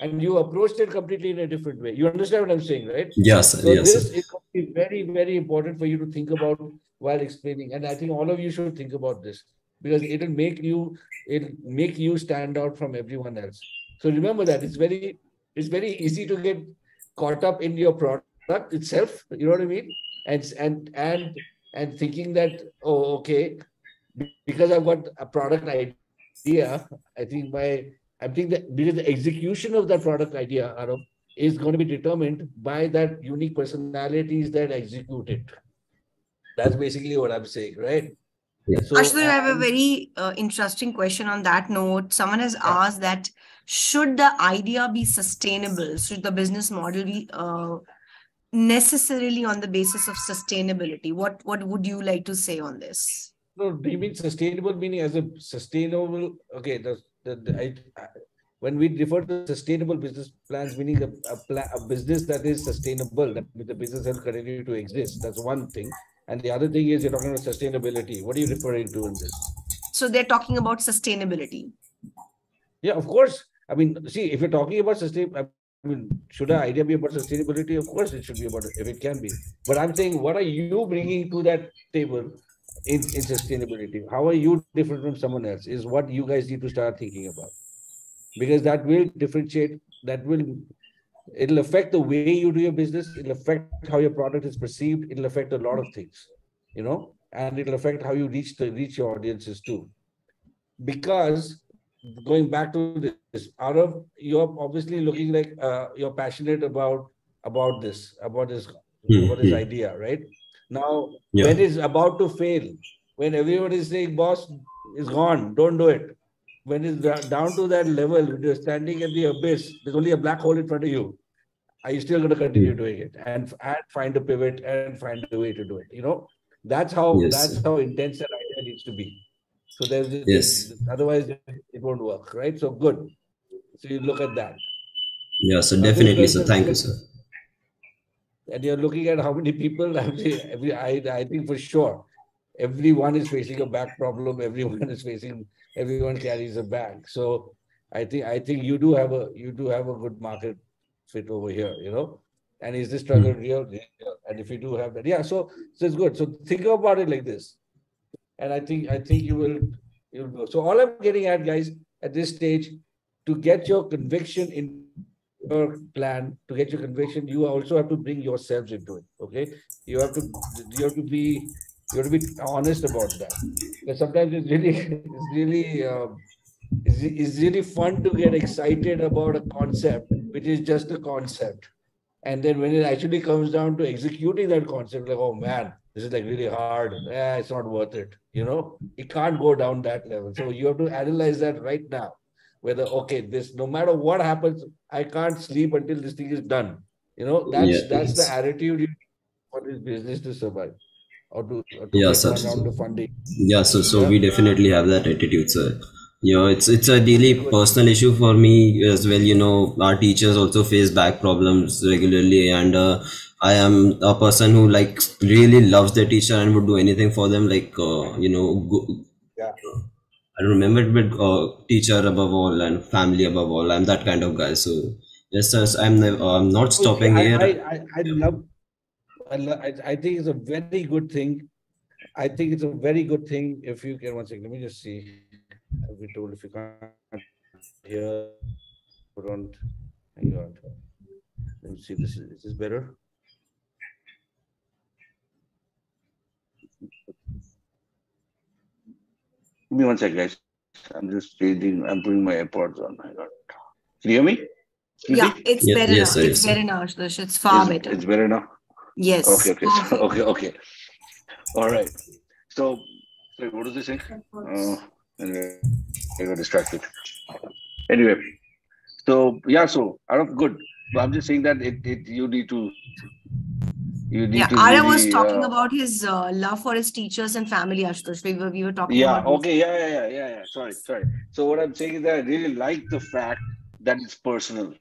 And you approached it completely in a different way. You understand what I'm saying, right? Yes. So Yes, this is going to be very, very important for you to think about while explaining. And I think all of you should think about this because it'll make you it'll make you stand out from everyone else. So remember that it's very it's very easy to get caught up in your product itself. You know what I mean? And and and and thinking that oh okay because I've got a product idea, I think my I think that because the execution of that product idea, Arav, is going to be determined by that unique personalities that execute it. That's basically what I'm saying, right? Yeah. So Ashutosh, I have a very uh, interesting question on that note. Someone has asked that should the idea be sustainable? Should the business model be uh, necessarily on the basis of sustainability? What What would you like to say on this? No, do you mean sustainable meaning as a sustainable? Okay, the, the, the I, I- when we refer to sustainable business plans, meaning a, a, a business that is sustainable, that the business will continue to exist. That's one thing. And the other thing is you're talking about sustainability. What are you referring to in this? So they're talking about sustainability. Yeah, of course. I mean, see, if you're talking about sustain, I mean, should our idea be about sustainability? Of course, it should be about it, if it can be. But I'm saying, what are you bringing to that table in, in sustainability? How are you different from someone else? Is what you guys need to start thinking about. Because that will differentiate, that will, it'll affect the way you do your business, it'll affect how your product is perceived, it'll affect a lot of things, you know, and it'll affect how you reach the reach your audiences too. Because going back to this, out of you're obviously looking like uh, you're passionate about about this, about this, Hmm, about this hmm. idea, right? Now, Yeah. when it's about to fail, when everyone is saying, "Boss is gone, don't do it," when it's down to that level, when you're standing at the abyss, there's only a black hole in front of you. Are you still going to continue Hmm. doing it and and find a pivot and find a way to do it? You know, that's how Yes, that's how intense that idea needs to be. So there's Yes. otherwise it won't work, right? So good. So you look at that. Yeah, so definitely, person- Thank you, sir. and you're looking at how many people every I, I think for sure everyone is facing a back problem everyone is facing everyone carries a bag so i think i think you do have a you do have a good market fit over here you know and is this struggle hmm. real and if you do have that yeah so so it's good so think about it like this and i think i think you will you'll go. So all i'm getting at guys at this stage to get your conviction in your plan to get your conviction you also have to bring yourselves into it okay? You have to you have to be you have to be honest about that. Because sometimes it's really it's really um, it's, it's really fun to get excited about a concept which is just a concept. And then when it actually comes down to executing that concept like oh man this is like really hard yeah it's not worth it you know it can't go down that level so you have to analyze that right now whether okay this no matter what happens i can't sleep until this thing is done you know that's Yeah, that's the attitude you for this business to survive or to, or to Yeah, get sir. one round of funding Yeah, so so Yeah. we definitely have that attitude, sir. You know, it's it's a really personal issue for me as well. You know, our teachers also face back problems regularly, and uh, I am a person who like really loves their teacher and would do anything for them. Like uh, you know, go, yeah I don't remember it, but uh, teacher above all and family above all. I'm that kind of guy. So yes, sir. I'm nev- I'm not stopping I, here. I, I, I love I, lo- I think it's a very good thing I think it's a very good thing if you can one second let me just see I've been told if you can't hear put on hang on let me see this is, is this better Give me one second, guys. I'm just changing. I'm putting my AirPods on. Hang on. Can you hear me? Yeah, it's Ye- better yes, now. sir, It's sir. better now, Ashlesh. It's far It's- better. It's better now. Yes. Okay, okay, so, perfect. okay, okay. All right. So, sorry, what was this saying? Oh, anyway, I got distracted. Anyway, so yeah, so out of good. So I'm just saying that it, it you need to you need Yeah, to Arya was talking uh, about his uh, love for his teachers and family, Ashutosh. We were, we were talking Yeah, about okay, yeah, yeah, yeah, yeah, yeah. Sorry, sorry. So what I'm saying is that I really like the fact that it's personal.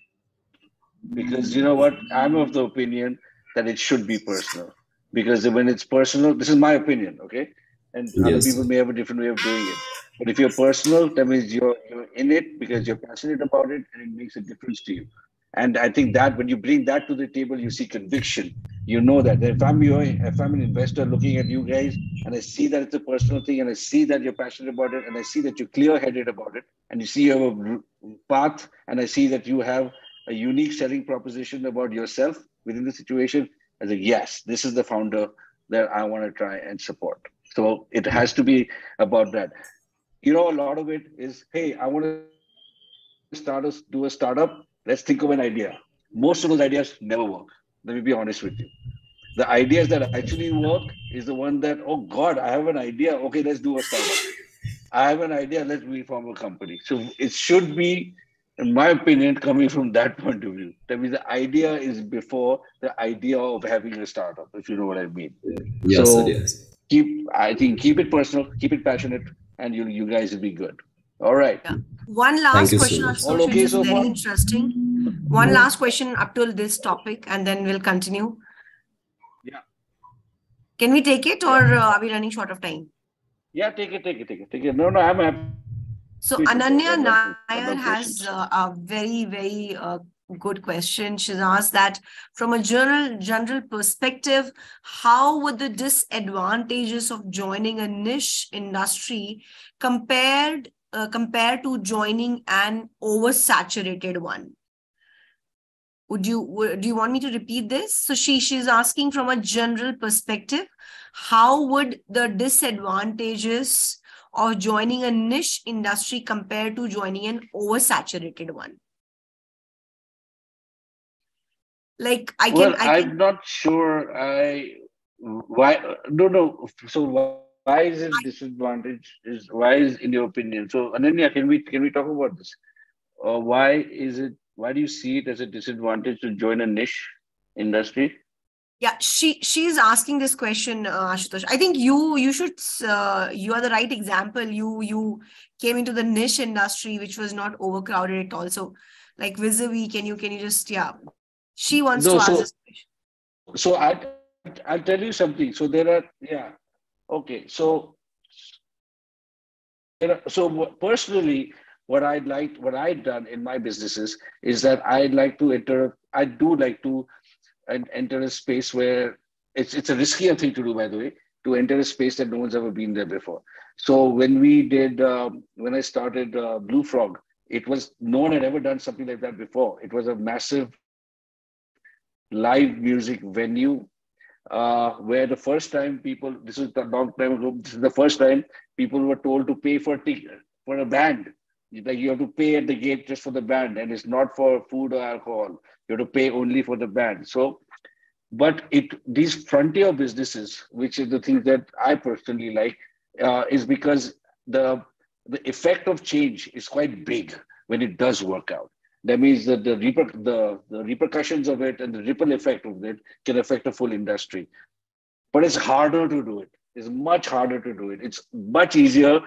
Because you know what? I'm of the opinion that it should be personal. Because when it's personal, this is my opinion, okay? And other people may have a different way of doing it. But if you're personal, that means you're you're in it because you're passionate about it and it makes a difference to you. And I think that hmm. when you bring that to the table, you see conviction. You know that if I'm your, if I'm an investor looking at you guys and I see that it's a personal thing and I see that you're passionate about it and I see that you're clear-headed about it and you see you have a path and I see that you have a unique selling proposition about yourself within the situation, I think yes, this is the founder that I want to try and support. So it has to be about that. You know, a lot of it is, hey, I want to start a, do a startup. Let's think of an idea. Most of those ideas never work. Let me be honest with you. The ideas that actually work is the one that, oh God, I have an idea. Okay, let's do a startup. I have an idea. Let's reform a company. So it should be, in my opinion, coming from that point of view. That means the idea is before the idea of having a startup, if you know what I mean. Yes, So-. Yes. Keep, I think, keep it personal, keep it passionate, and you you guys will be good. All right. One last you so question, much. Ashutosh, All okay which is so very far? interesting. One last question up to this topic, and then we'll continue. Yeah. Can we take it, or uh, are we running short of time? Yeah, take it, take it, take it, take it. No, no, I'm happy. So Ananya I'd love to- I'd Nair has uh, a very, very uh, good question. She's asked that from a general general perspective, how would the disadvantages of joining a niche industry compared uh, compared to joining an oversaturated one? Would you would, do you want me to repeat this? So she she's asking from a general perspective, how would the disadvantages of joining a niche industry compared to joining an oversaturated one? Like I can, well, I I'm can, not sure. I why no no. So why, is it disadvantage? Is why is in your opinion? So Ananya, can we can we talk about this? Uh, why is it? Why do you see it as a disadvantage to join a niche industry? Yeah, she she's asking this question, uh, Ashutosh. I think you you should uh, you are the right example. You you came into the niche industry which was not overcrowded at all. So, like vis-a-vis, can you can you just yeah? She wants No, to ask this question. So I, I'll tell you something. So there are, yeah, okay. So, there are, so personally, what I'd like, what I'd done in my businesses is that I'd like to enter, I do like to enter a space where it's it's a riskier thing to do, by the way, to enter a space that no one's ever been there before. So when we did, um, when I started uh, Blue Frog, it was no one had ever done something like that before. It was a massive live music venue uh, where the first time people, this is a long time ago, this is the first time people were told to pay for ticket for a band. Like you have to pay at the gate just for the band, and it's not for food or alcohol. You have to pay only for the band. So, but it these frontier businesses, which is the thing that I personally like, uh, is because the the effect of change is quite big when it does work out. That means that the, reper- the, the repercussions of it and the ripple effect of it can affect a full industry. But it's harder to do it. It's much harder to do it. It's much easier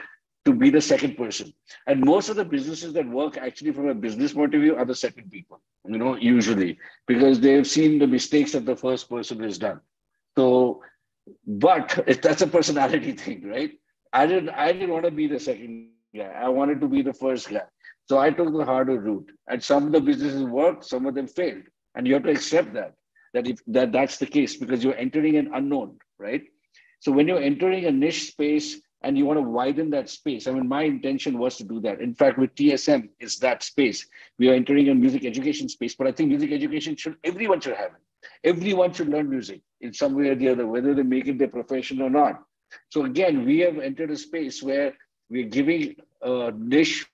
to be the second person. And most of the businesses that work actually from a business point of view are the second people, you know, usually, because they've seen the mistakes that the first person has done. So, but that's a personality thing, right? I didn't I didn't want to be the second I wanted to be the first guy. So I took the harder route. And some of the businesses worked, some of them failed. And you have to accept that, that if that that's the case because you're entering an unknown, right? So when you're entering a niche space and you want to widen that space, I mean, my intention was to do that. In fact, with TSM, it's that space. We are entering a music education space, but I think music education should everyone should have it. Everyone should learn music in some way or the other, whether they make it their profession or not. So again, we have entered a space where we're giving a niche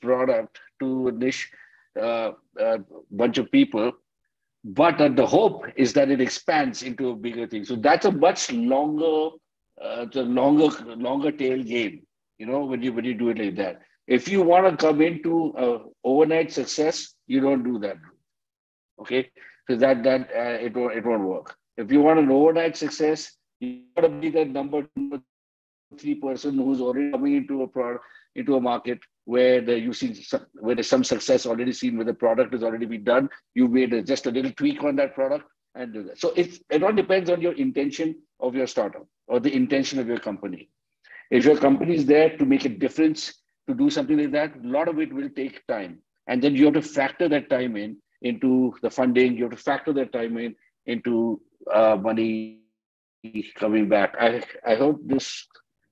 product to a niche uh, uh, bunch of people, but uh, the hope is that it expands into a bigger thing. So that's a much longer, uh, longer, longer tail game. You know, when you when you do it like that. If you want to come into overnight success, you don't do that. Okay, so that that uh, it won't it won't work. If you want an overnight success, you got to be that number two, three person who's already coming into a product into a market where the, you see some, where there's some success already seen, where the product has already been done. You made just a little tweak on that product and do that. So it's, it all depends on your intention of your startup or the intention of your company. If your company is there to make a difference, to do something like that, a lot of it will take time. And then you have to factor that time in into the funding. You have to factor that time in into uh, money coming back. I, I hope this,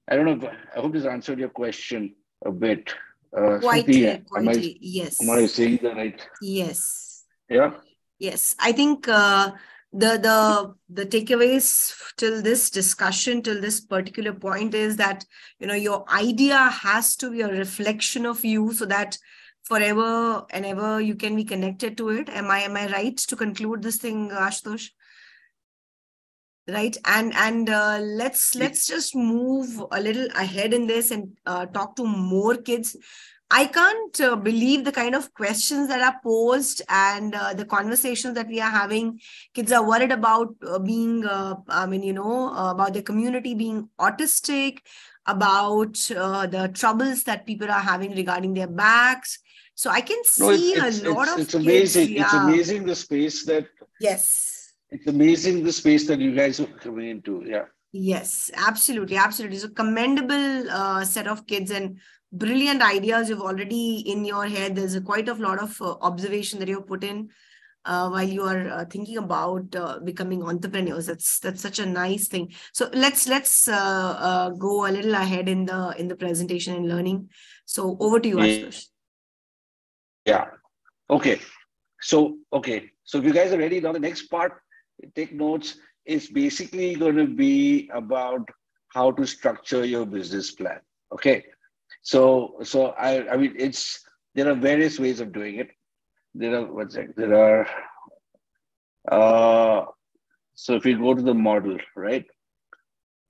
I don't know, I hope this answered your question a bit. Uh, Quite, Shruti, am I- quite, yes. Am I saying the right? Yes. Yeah. Yes, I think uh, the the the takeaways till this discussion till this particular point is that you know your idea has to be a reflection of you, so that forever and ever you can be connected to it. Am I am I right to conclude this thing, Ashutosh? Right, and and uh, let's let's just move a little ahead in this and uh, talk to more kids I can't uh, believe the kind of questions that are posed and uh, the conversations that we are having. Kids are worried about uh, being, uh, I mean, you know, about the community being autistic, about uh, the troubles that people are having regarding their backs. So I can No, it's, see it's, a lot it's, of it's kids, amazing. It's amazing the space that Yes. It's amazing the space that you guys are coming into. Yeah. Yes, absolutely, absolutely. So commendable uh, set of kids and brilliant ideas you've already in your head. There's a quite a lot of uh, observation that you've put in uh, while you are uh, thinking about uh, becoming entrepreneurs. That's that's such a nice thing. So let's let's uh, uh, go a little ahead in the in the presentation and learning. So over to you. Ashutosh. Yeah. Okay. So, okay. So if you guys are ready now, the next part, take notes, is basically going to be about how to structure your business plan. Okay. So, so I, I mean, it's, there are various ways of doing it. There are, what's sec, there are, uh, so if you go to the model, right?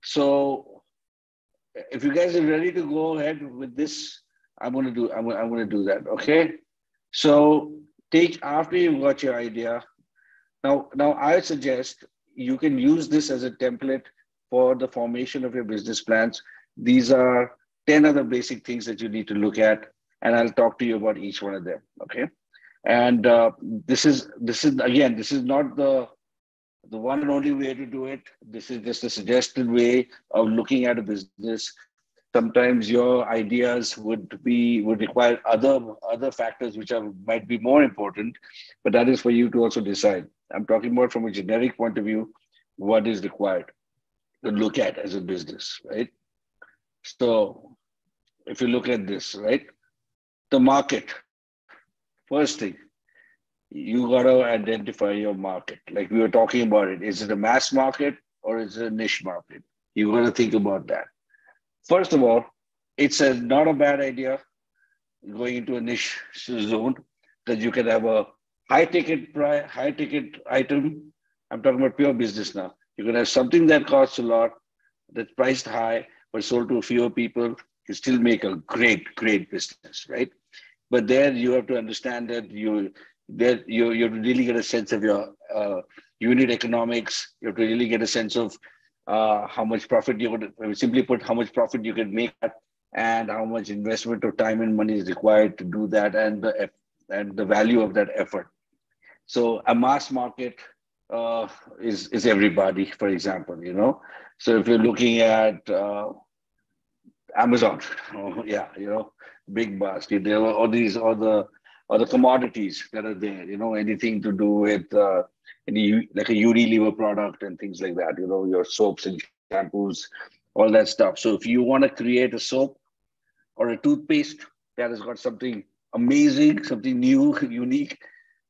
So if you guys are ready to go ahead with this, I'm going to do, I'm, I'm going to do that. Okay. So take after you've got your idea. Now, now I suggest you can use this as a template for the formation of your business plans. These are 10 other basic things that you need to look at, and I'll talk to you about each one of them. Okay. And uh, this is this is again, this is not the the one and only way to do it. This is just a suggested way of looking at a business. Sometimes your ideas would be would require other other factors which are might be more important, but that is for you to also decide. I'm talking about from a generic point of view, what is required to look at as a business, right? So if you look at this, right, the market, first thing, you got to identify your market. Like we were talking about it. Is it a mass market or is it a niche market? You got to think about that. First of all, it's a, not a bad idea going into a niche zone that you can have a high ticket high ticket item. I'm talking about pure business now. You can have something that costs a lot, that's priced high, but sold to a fewer people. You still make a great, great business, right? But there you have to understand that you that you you really get a sense of your uh, unit economics. You have to really get a sense of uh, how much profit you would simply put how much profit you can make and how much investment of time and money is required to do that and the and the value of that effort. So a mass market uh, is is everybody, for example, you know. So if you're looking at uh, Amazon, oh, yeah, you know, big basket, there are all these other or the commodities that are there, you know, anything to do with uh, any like a Unilever product and things like that, you know, your soaps and shampoos, all that stuff. So if you want to create a soap or a toothpaste that has got something amazing, something new, unique,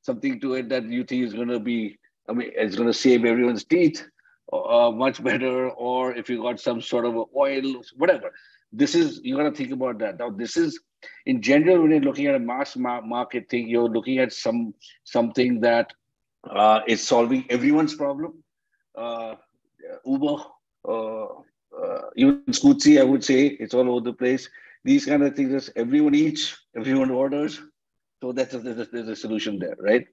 something to it that you think is going to be, I mean, it's going to save everyone's teeth uh, much better, or if you got some sort of oil, whatever. This is, you got to think about that. Now, this is in general, when you're looking at a mass market thing, you're looking at some something that uh, is solving everyone's problem. Uh, Uber, uh, uh, even Scootsy, I would say, it's all over the place. These kind of things, everyone eats, everyone orders. So that's a, there's, a, there's a solution there, right?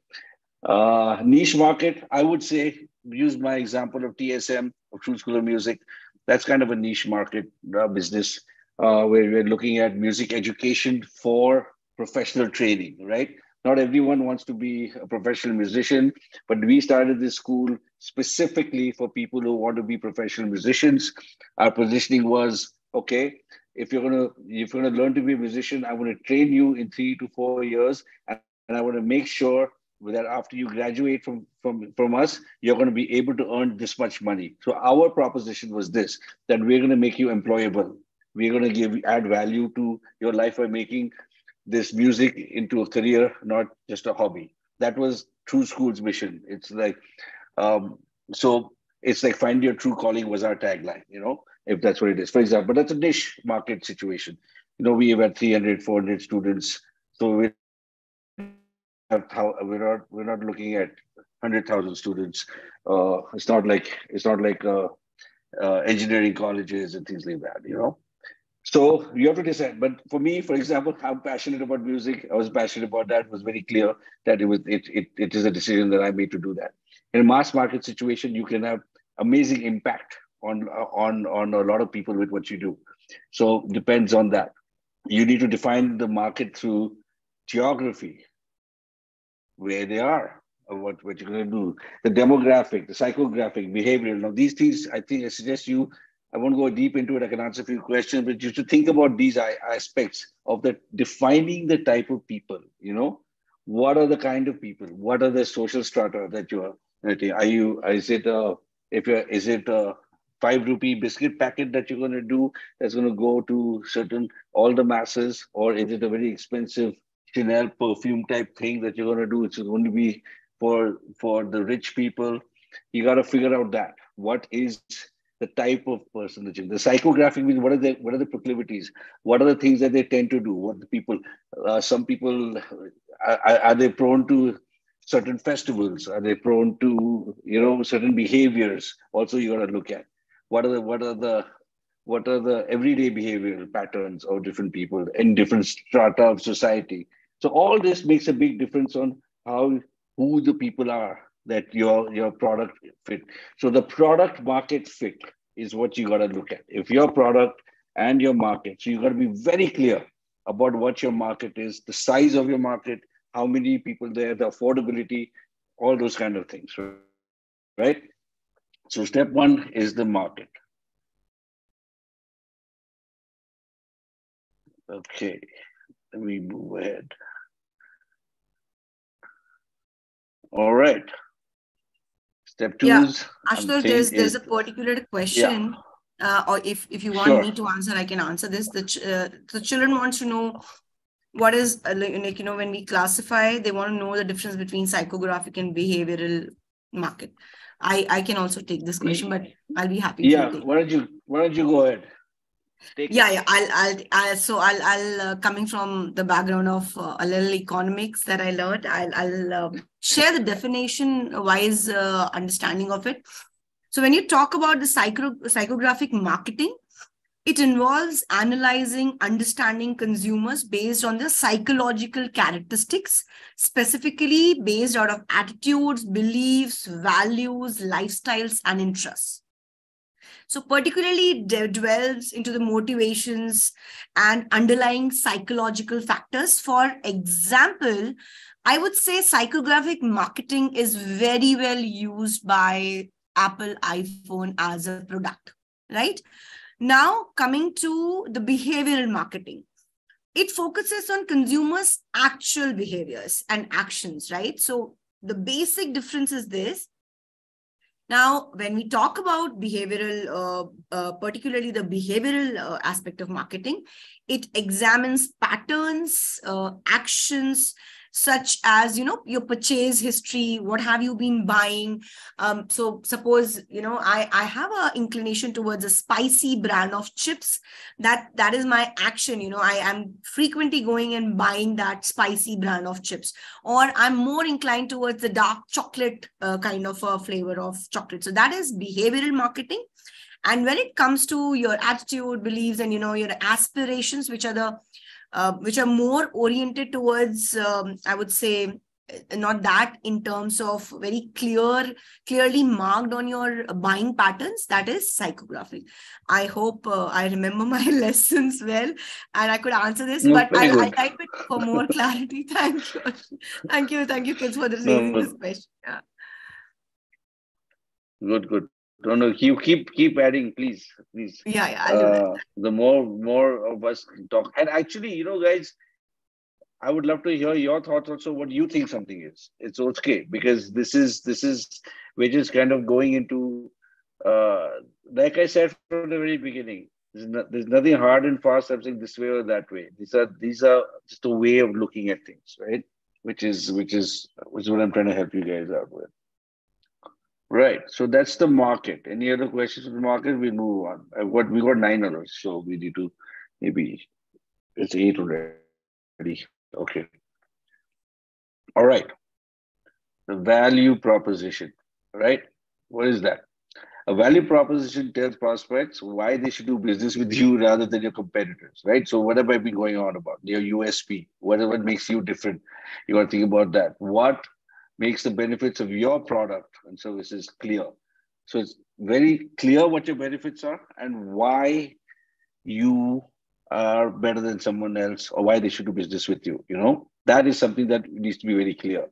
Uh, niche market, I would say, use my example of TSM, of True School of Music. That's kind of a niche market uh, business uh, where we're looking at music education for professional training, right? Not everyone wants to be a professional musician, but we started this school specifically for people who want to be professional musicians. Our positioning was okay, if you're gonna if you're gonna learn to be a musician, I'm gonna train you in three to four years, and, and I want to make sure that after you graduate from from from us, you're going to be able to earn this much money. So our proposition was this: that we're going to make you employable. We're going to give add value to your life by making this music into a career not just a hobby. That was true school's mission. It's like um, so it's like find your true calling was our tagline you know if that's what it is for example but that's a niche market situation you know we have had 300 400 students so we have we're not we're not looking at 100000 students uh, it's not like it's not like uh, uh, engineering colleges and things like that you know so you have to decide. But for me, for example, I'm passionate about music. I was passionate about that. It was very clear that it was it, it, it is a decision that I made to do that. In a mass market situation, you can have amazing impact on on on a lot of people with what you do. So depends on that. You need to define the market through geography, where they are, what, what you're going to do, the demographic, the psychographic, behavioral. Now, these things, I think I suggest you I won't go deep into it. I can answer a few questions, but you should think about these aspects of the defining the type of people. You know, what are the kind of people? What are the social strata that you are? Are you? Is it a? If you're, is it a five rupee biscuit packet that you're going to do that's going to go to certain all the masses, or is it a very expensive Chanel perfume type thing that you're going to do? It's going to be for for the rich people. You got to figure out that what is the type of person the The psychographic means what are the what are the proclivities? What are the things that they tend to do? What the people? Uh, some people are, are they prone to certain festivals? Are they prone to you know certain behaviors? Also, you got to look at what are the what are the what are the everyday behavioral patterns of different people in different strata of society. So all this makes a big difference on how who the people are that your your product fit. So the product market fit is what you got to look at. If your product and your market, so you got to be very clear about what your market is, the size of your market, how many people there, the affordability, all those kind of things, right? So step one is the market. Okay, let me move ahead. All right. Step two Yeah, is Ashutosh, there's there's a particular question, uh, or if if you want Sure. me to answer, I can answer this. The ch- uh, the children wants to know what is uh, like, you know when we classify, they want to know the difference between psychographic and behavioral market. I I can also take this question, but I'll be happy yeah. to. Why don't you Why don't you go ahead? Take Yeah, yeah. I'll, I'll, I'll so I'll, I'll uh, coming from the background of uh, a little economics that I learned. I'll, I'll um share the definition-wise uh, understanding of it. So when you talk about the psycho psychographic marketing, it involves analyzing, understanding consumers based on their psychological characteristics, specifically based out of attitudes, beliefs, values, lifestyles, and interests. So, particularly de- dwells into the motivations and underlying psychological factors. For example, I would say psychographic marketing is very well used by Apple iPhone as a product, right? Now, coming to the behavioral marketing, it focuses on consumers' actual behaviors and actions, right? So, the basic difference is this now, when we talk about behavioral, uh, uh, particularly the behavioral uh, aspect of marketing, it examines patterns, uh, actions, such as you know your purchase history what have you been buying. Um, so suppose you know i i have a inclination towards a spicy brand of chips. That that is my action you know. I am frequently going and buying that spicy brand of chips. Or i'm more inclined towards the dark chocolate uh, kind of a flavor of chocolate. So that is behavioral marketing. And when it comes to your attitude beliefs and you know your aspirations which are the uh, which are more oriented towards um, i would say uh, not that in terms of very clear clearly marked on your buying patterns that is psychographic i hope uh, i remember my lessons well and i could answer this No, but I'll, I'll type it for more clarity thank you thank you thank you kids for the raising no. this question yeah. Good, good. No, no. You keep keep adding, please, please. yeah yeah i'll do that Uh, the more more of us can talk, and actually, you know, guys, I would love to hear your thoughts also. What you think something is? It's okay because this is this is we're just kind of going into, uh, like I said from the very beginning. There's, no, there's nothing hard and fast. I'm saying this way or that way. These are these are just a way of looking at things, right? Which is which is which is what I'm trying to help you guys out with. Right. So that's the market. Any other questions on the market? We move on. Uh, I've got we got nine others, so we need to maybe it's eight already. Okay. All right. The value proposition. Right. What is that? A value proposition tells prospects why they should do business with you rather than your competitors, right? So what have I been going on about? Your USP, whatever makes you different. You got to think about that. What makes the benefits of your product and services clear. So it's very clear what your benefits are and why you are better than someone else or why they should do business with you. You know, that is something that needs to be very clear.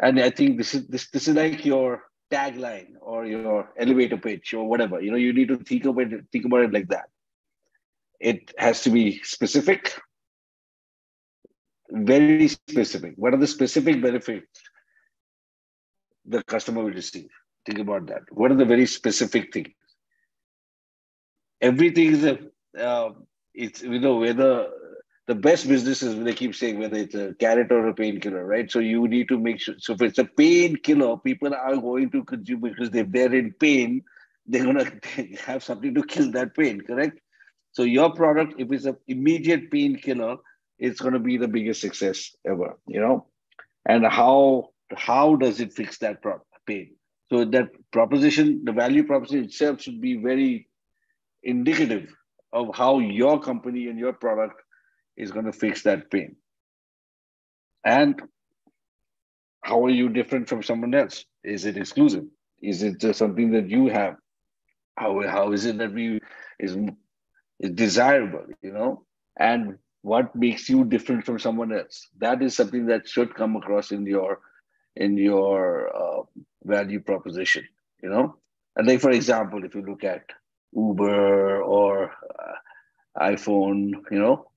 And I think this is this this is like your tagline or your elevator pitch or whatever. You know, you need to think about it, think about it like that. It has to be specific, very specific. What are the specific benefits the customer will receive? Think about that. What are the very specific things? Everything is a, uh, it's, you know, whether the best businesses, they keep saying whether it's a carrot or a painkiller, right? So you need to make sure. So if it's a painkiller, people are going to consume because they're in pain, they're going to have something to kill that pain, correct? So your product, if it's an immediate painkiller, it's going to be the biggest success ever, you know? And how how does it fix that pain? So that proposition, the value proposition itself should be very indicative of how your company and your product is going to fix that pain. And how are you different from someone else? Is it exclusive? Is it just something that you have? How how is it that we is is desirable? You know, and what makes you different from someone else? That is something that should come across in your in your uh, value proposition. You know, and like for example, if you look at Uber or uh, iPhone, you know,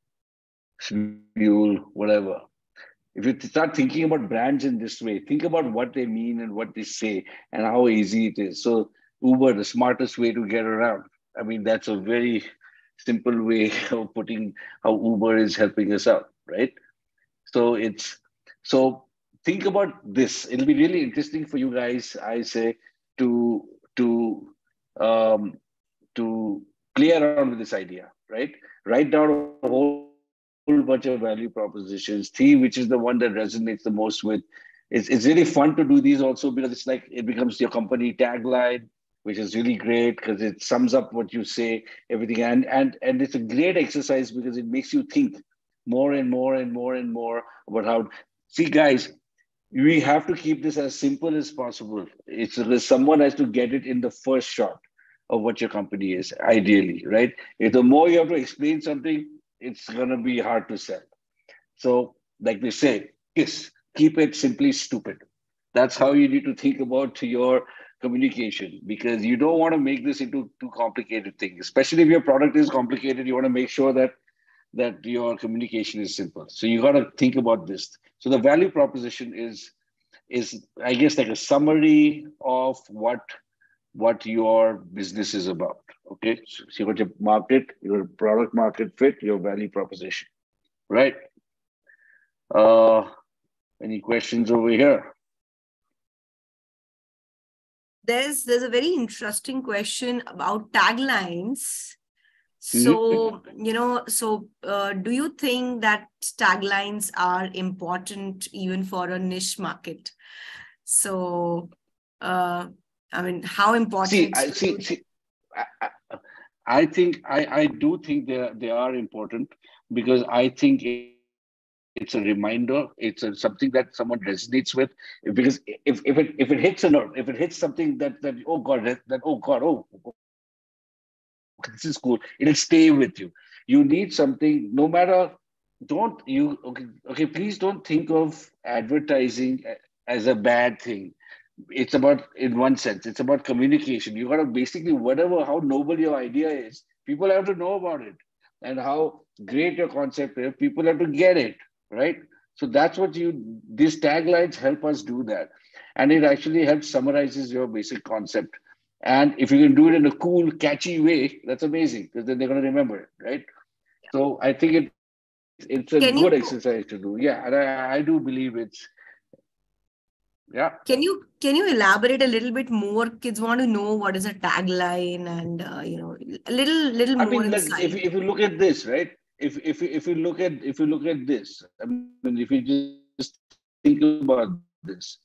Fuel, whatever. If you start thinking about brands in this way, think about what they mean and what they say and how easy it is. So Uber, the smartest way to get around. I mean, that's a very simple way of putting how Uber is helping us out, right? So it's so think about this. It'll be really interesting for you guys, I say, to to um, to play around with this idea, right? Write down a whole bunch of value propositions. T, which is the one that resonates the most with. It's, it's really fun to do these also because it's like it becomes your company tagline, which is really great because it sums up what you say, everything. And, and, and it's a great exercise because it makes you think more and more and more and more about how. See, guys, we have to keep this as simple as possible. It's someone has to get it in the first shot of what your company is, ideally, right? If the more you have to explain something, it's to be hard to sell. So, like we say, yes, keep it simply stupid. That's how you need to think about your communication because you don't want to make this into too complicated thing. Especially if your product is complicated, you want to make sure that that your communication is simple. So you got to think about this. So the value proposition is is I guess like a summary of what what your business is about. Okay, so see what your market, your product market fit, your value proposition, right? Uh, any questions over here? There's there's a very interesting question about taglines. So mm-hmm. you know, so uh, do you think that taglines are important even for a niche market? So uh, I mean, how important? See, I, see, see I, I think I, I do think they are, they are important because I think it, it's a reminder. It's a, something that someone resonates with because if, if it if it hits a nerve, if it hits something that that oh god that, that oh god oh this is cool, it'll stay with you. You need something no matter. Don't you okay? Okay, please don't think of advertising as a bad thing it's about in one sense it's about communication you got to basically whatever how noble your idea is people have to know about it and how great your concept is people have to get it right so that's what you these taglines help us do that and it actually helps summarizes your basic concept and if you can do it in a cool catchy way that's amazing because then they're going to remember it right? So i think it it's a can good you, exercise to do yeah and I, I do believe it's yeah. Can you can you elaborate a little bit more? Kids want to know what is a tagline and uh, you know a little little I more mean, like, if, if you look at this right if if if you look at if you look at this i mean if you just think about this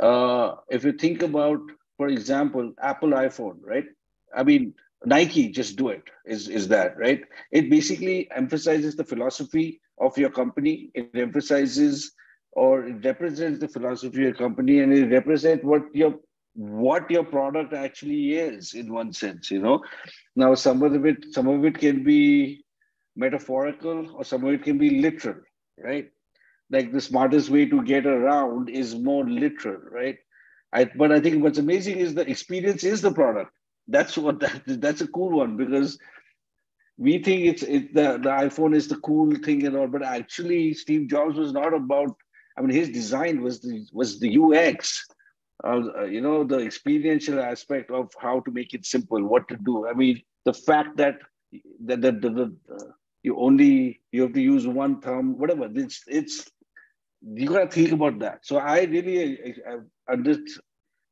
uh if you think about for example apple iphone right? I mean nike just do it is is that right? It basically emphasizes the philosophy of your company. It emphasizes or it represents the philosophy of your company and it represents what your what your product actually is in one sense you know? Now some of it some of it can be metaphorical or some of it can be literal right? Like the smartest way to get around is more literal right I, but i think what's amazing is the experience is the product that's what that, that's a cool one because we think it's it, the, the iphone is the cool thing and all but actually steve jobs was not about I mean, his design was the was the UX, uh, you know, the experiential aspect of how to make it simple, what to do. I mean, the fact that that the uh, you only you have to use one thumb, whatever. It's it's you got to think about that. So I really I, I,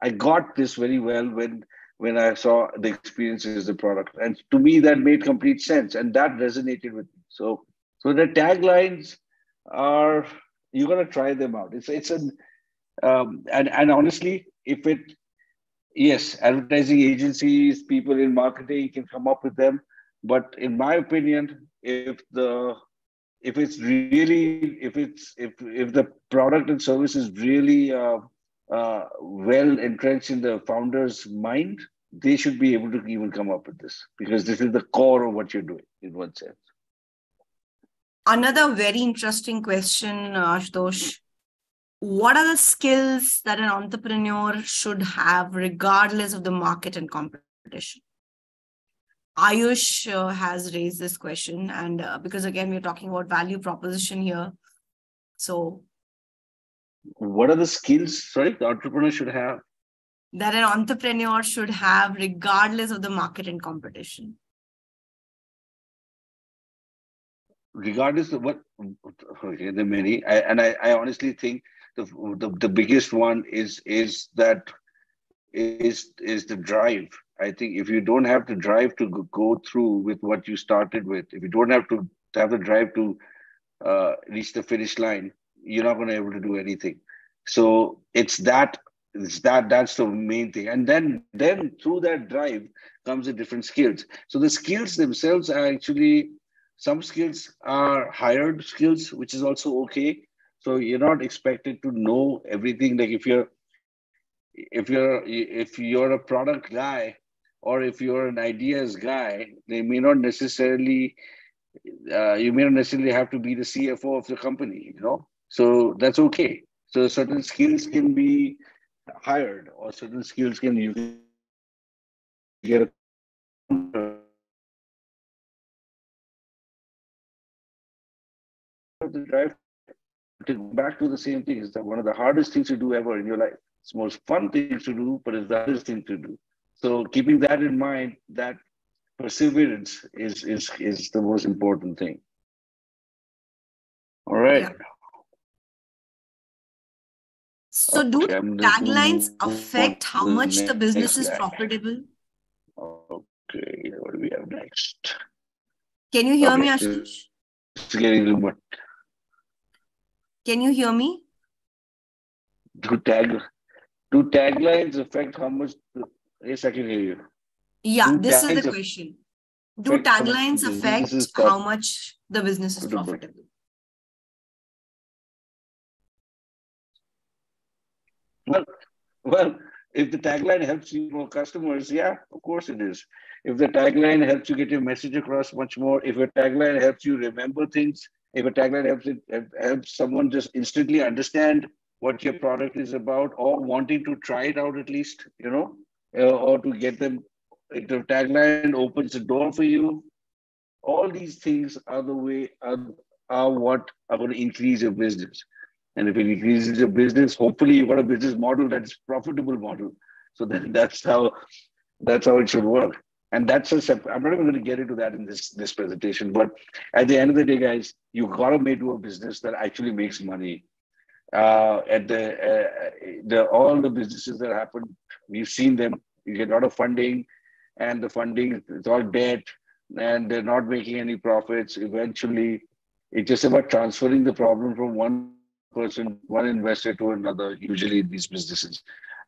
I got this very well when when I saw the experience as the product, and to me that made complete sense, and that resonated with me. So so the taglines are you got to try them out. It's it's an um, and and honestly, if it yes, advertising agencies, people in marketing can come up with them, but in my opinion, if the if it's really if it's if if the product and service is really uh, uh, well entrenched in the founder's mind, they should be able to even come up with this because this is the core of what you're doing in one sense. Another very interesting question, Ashutosh. What are the skills that an entrepreneur should have regardless of the market and competition? Ayush uh, has raised this question, and uh, because again, we're talking about value proposition here. So, what are the skills, sorry, the entrepreneur should have? That an entrepreneur should have regardless of the market and competition. Regardless of what, okay, there are many, I, and I, I honestly think the, the the biggest one is is that is is the drive I think if you don't have to drive to go through with what you started with, if you don't have to have the drive to uh, reach the finish line, you're not going to be able to do anything. So it's that it's that that's the main thing. And then then through that drive comes the different skills. So the skills themselves are actually some skills are hired skills which is also okay. So you're not expected to know everything. Like if you're if you're if you're a product guy or if you're an ideas guy, they may not necessarily, uh, you may not necessarily have to be the CFO of the company, you know? So that's okay. So certain skills can be hired or certain skills can you get a the drive to back to the same thing is that one of the hardest things to do ever in your life. It's most fun thing to do, but it's the hardest thing to do. So keeping that in mind, that perseverance is is is the most important thing. All right. Yeah. So do taglines affect how much the business is profitable? Okay, what do we have next? Can you hear okay. me, Ashish? It's getting a little. Can you hear me? Do tag do taglines affect how much the Yes, I can hear you. Yeah, Do this is the question. Do taglines affect how much the business is profitable? Well, well, if the tagline helps you more customers, yeah, of course it is. If the tagline helps you get your message across much more, if a tagline helps you remember things, if a tagline helps it helps someone just instantly understand what your product is about or wanting to try it out at least, you know, or to get them, the tagline opens the door for you. All these things are the way, are, are what are going to increase your business. And if it increases your business, hopefully you've got a business model that's profitable model. So then that's how that's how it should work. And that's a separate, I'm not even going to get into that in this this presentation. But at the end of the day, guys, you got to make to a business that actually makes money. Uh, at the, uh, the all the businesses that happen, we've seen them you get a lot of funding, and the funding it's all debt, and they're not making any profits. Eventually, it's just about transferring the problem from one person, one investor to another. Usually, in these businesses,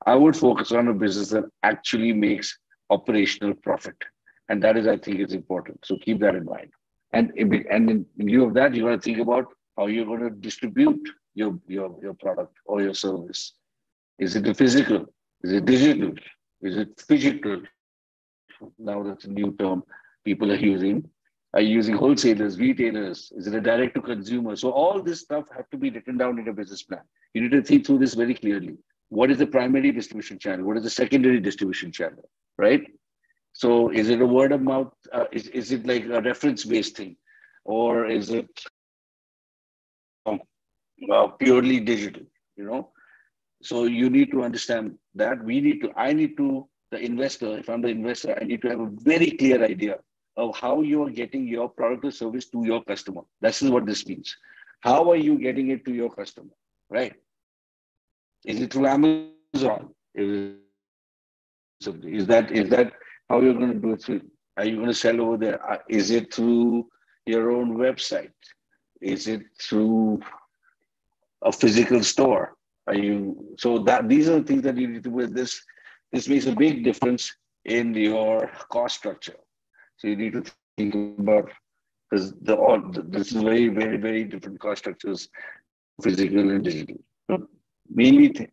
I would focus on a business that actually makes operational profit, and that is, I think, is important. So keep that in mind. And and in view of that, you got to think about how you're going to distribute your your your product or your service. Is it physical? Is it digital? Is it phygital? Now that's a new term people are using. Are you using wholesalers, retailers? Is it a direct to consumer? So all this stuff have to be written down in a business plan. You need to think through this very clearly. What is the primary distribution channel? What is the secondary distribution channel? Right? So is it a word of mouth? Uh, is, is it like a reference based thing? Or is it uh, purely digital? You know, so you need to understand that we need to, I need to, the investor, if I'm the investor, I need to have a very clear idea of how you are getting your product or service to your customer. This is what this means. How are you getting it to your customer, right? Is it through Amazon? Is, is that is that how you're going to do it? Through, are you going to sell over there? Uh, it through your own website? Is it through a physical store? Are you so that these are the things that you need to with this. This makes a big difference in your cost structure. So you need to think about because the this is very very very different cost structures, physical and digital. Mainly,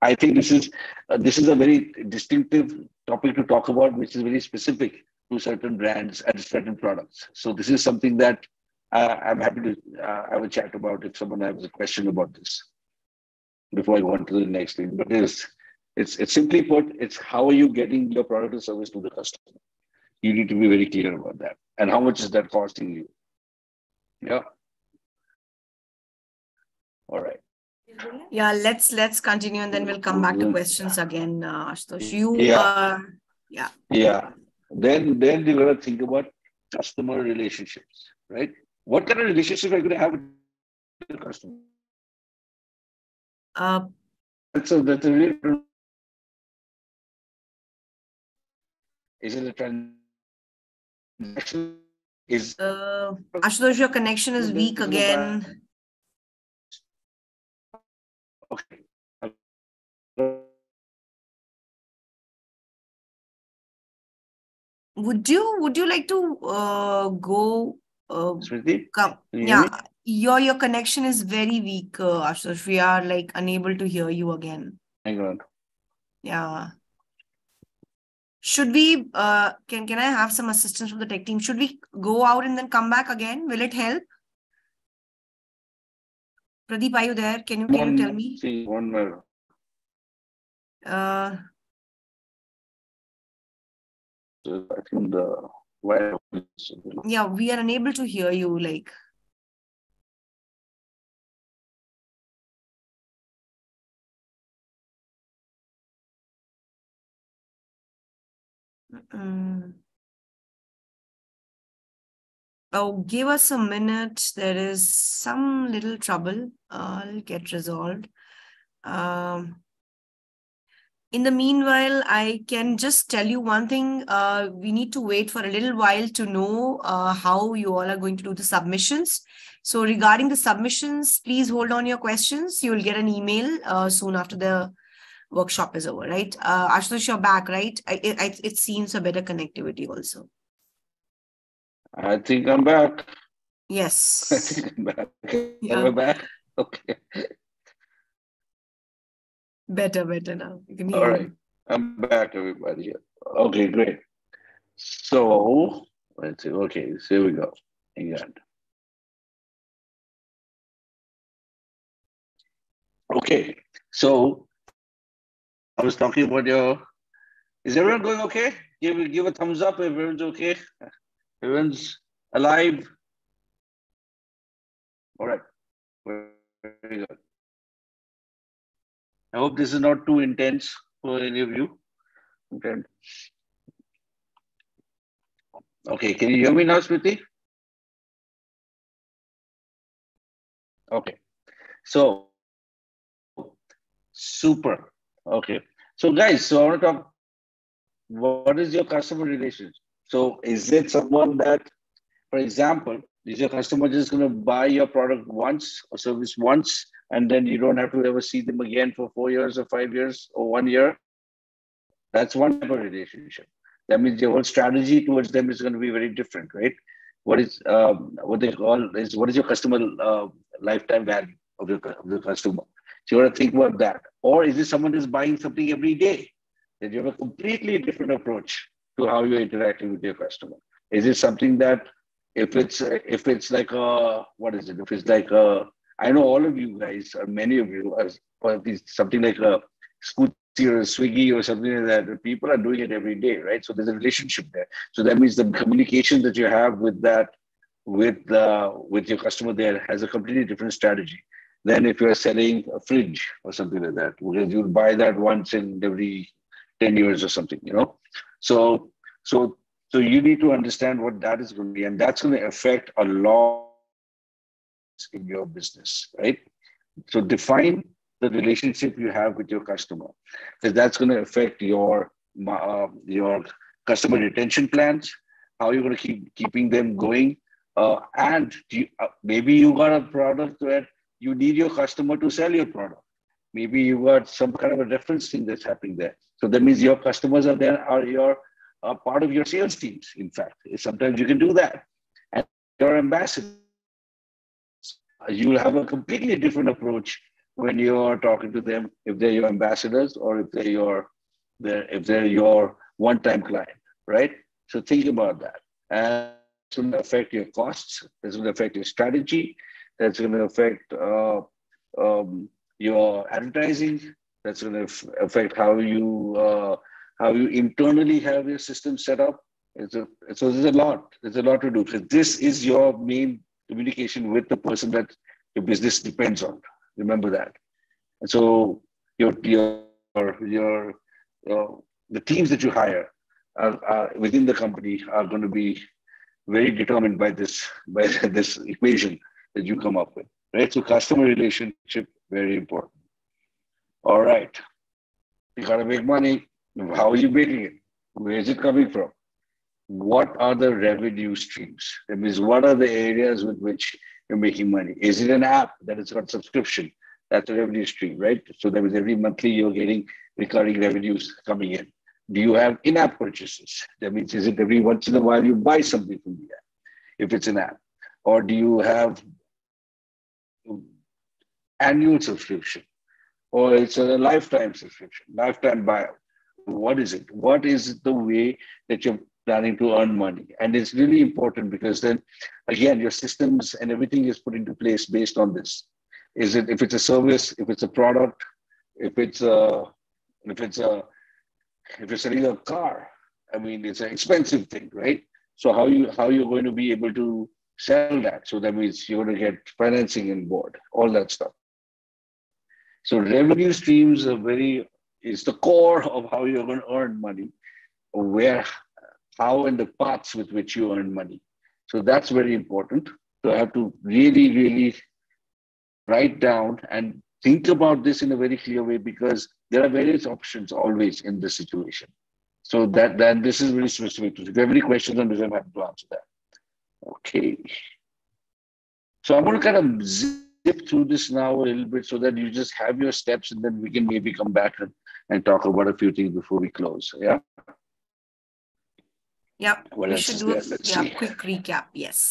I think this is uh, this is a very distinctive topic to talk about, which is very specific to certain brands and certain products. So this is something that uh, I'm happy to uh, have a chat about if someone has a question about this before I go on to the next thing. But it's, it's, it's simply put, it's how are you getting your product or service to the customer? You need to be very clear about that. And how much is that costing you? Yeah. All right. Yeah, let's let's continue and then we'll come back to questions again, uh, Ashutosh. You Yeah. uh, Yeah. Yeah. Then then you're gonna think about customer relationships, right? What kind of relationship are you gonna have with the customer? Uh, That's a that's really is it a transaction? Is uh, Ashutosh, your connection is weak again. okay. Would you would you like to uh, go uh, Smriti, come? can you hear Yeah, me? Your your connection is very weak, uh, Ashutosh. We are like unable to hear you again. Hang on. Yeah. Should we uh can can I have some assistance from the tech team? Should we go out and then come back again? Will it help? Pradeep, are you there? Can you can you tell One- me? See, one more. Uh I think the wire. yeah, we are unable to hear you like Mm. Oh, give us a minute. There is some little trouble. I'll get resolved. Um, in the meanwhile, I can just tell you one thing. Uh, we need to wait for a little while to know uh, how you all are going to do the submissions. So, regarding the submissions, please hold on your questions. You will get an email uh, soon after the workshop is over, right? Uh, Ashutosh, you're back, right? I, it, I- it seems a better connectivity also. I think I'm back. I Yes. think I'm back. Yeah. Am I back? Okay. Better, better now. You can All hear right. me. I'm back, everybody. Okay, great. So let's see. Okay, so here we go. Hang on. Okay, so I was talking about your. Is everyone going okay? Give give a thumbs up if everyone's okay. Everyone's alive. All right. Very good. I hope this is not too intense for any of you. Okay. Okay, can you hear me now, Smriti? Okay, so super. Okay, so guys, so I want to talk. What is your customer relation? So, is it someone that, for example, is your customer just going to buy your product once or service once, and then you don't have to ever see them again for four years or five years or one year? That's one type of relationship. That means your whole strategy towards them is going to be very different, right? What is um, what they call is what is your customer uh, lifetime value of your of the customer? So you want to think about that. Or is it someone who's buying something every day? Then you have a completely different approach to how you're interacting with your customer. Is it something that if it's if it's like a what is it? If it's like a I know all of you guys, or many of you, are something like a Scootsy or a Swiggy or something like that. People are doing it every day, right? So there's a relationship there. So that means the communication that you have with that, with uh, with your customer there has a completely different strategy than if you're selling a fridge or something like that. Because you'll buy that once in every 10 years or something, you know? So so so you need to understand what that is going to be, and that's going to affect a lot in your business, right? So define the relationship you have with your customer, because that's going to affect your uh, your customer retention plans, how you're going to keep keeping them going, uh, and you, uh, maybe you got a product where you need your customer to sell your product. Maybe you got some kind of a reference thing that's happening there. So that means your customers are there are your are part of your sales teams. In fact, sometimes you can do that, and your ambassadors. You'll have a completely different approach when you're talking to them if they're your ambassadors or if they're your they're, if they're your one-time client, right? So think about that. And it's going to affect your costs. It's going to affect your strategy. That's going to affect uh, um, your advertising. That's going to affect how you uh, how you internally have your system set up. It's a, so there's a lot. There's a lot to do. So this is your main communication with the person that your business depends on. Remember that. And so your your your uh, the teams that you hire are, are, within the company are going to be very determined by this by this equation that you come up with. Right. So customer relationship very important. All right. You got to make money. How are you making it? Where is it coming from? What are the revenue streams? That means, what are the areas with which you're making money? Is it an app that has got subscription? That's a revenue stream, right? So that means every monthly you're getting recurring revenues coming in. Do you have in-app purchases? That means is it every once in a while you buy something from the app, if it's an app, or do you have annual subscription, or it's a lifetime subscription, lifetime buyout? What is it? What is the way that you're planning to earn money? And it's really important because then, again, your systems and everything is put into place based on this. Is it if it's a service, if it's a product, if it's a if it's a if you're selling a car, I mean it's an expensive thing, right? So how you how you're going to be able to sell that? So that means you're going to get financing in board, all that stuff. So revenue streams are very is the core of how you're going to earn money, where, how, and the paths with which you earn money. So that's very important. So I have to really, really write down and think about this in a very clear way because there are various options always in this situation. So that then this is very specific. If you have any questions on this, I'm happy to answer that. Okay. So I'm going to kind of zip through this now a little bit so that you just have your steps and then we can maybe come back and, and talk about a few things before we close. Yeah. Yeah. What we should do a yeah, see. quick recap. Yes.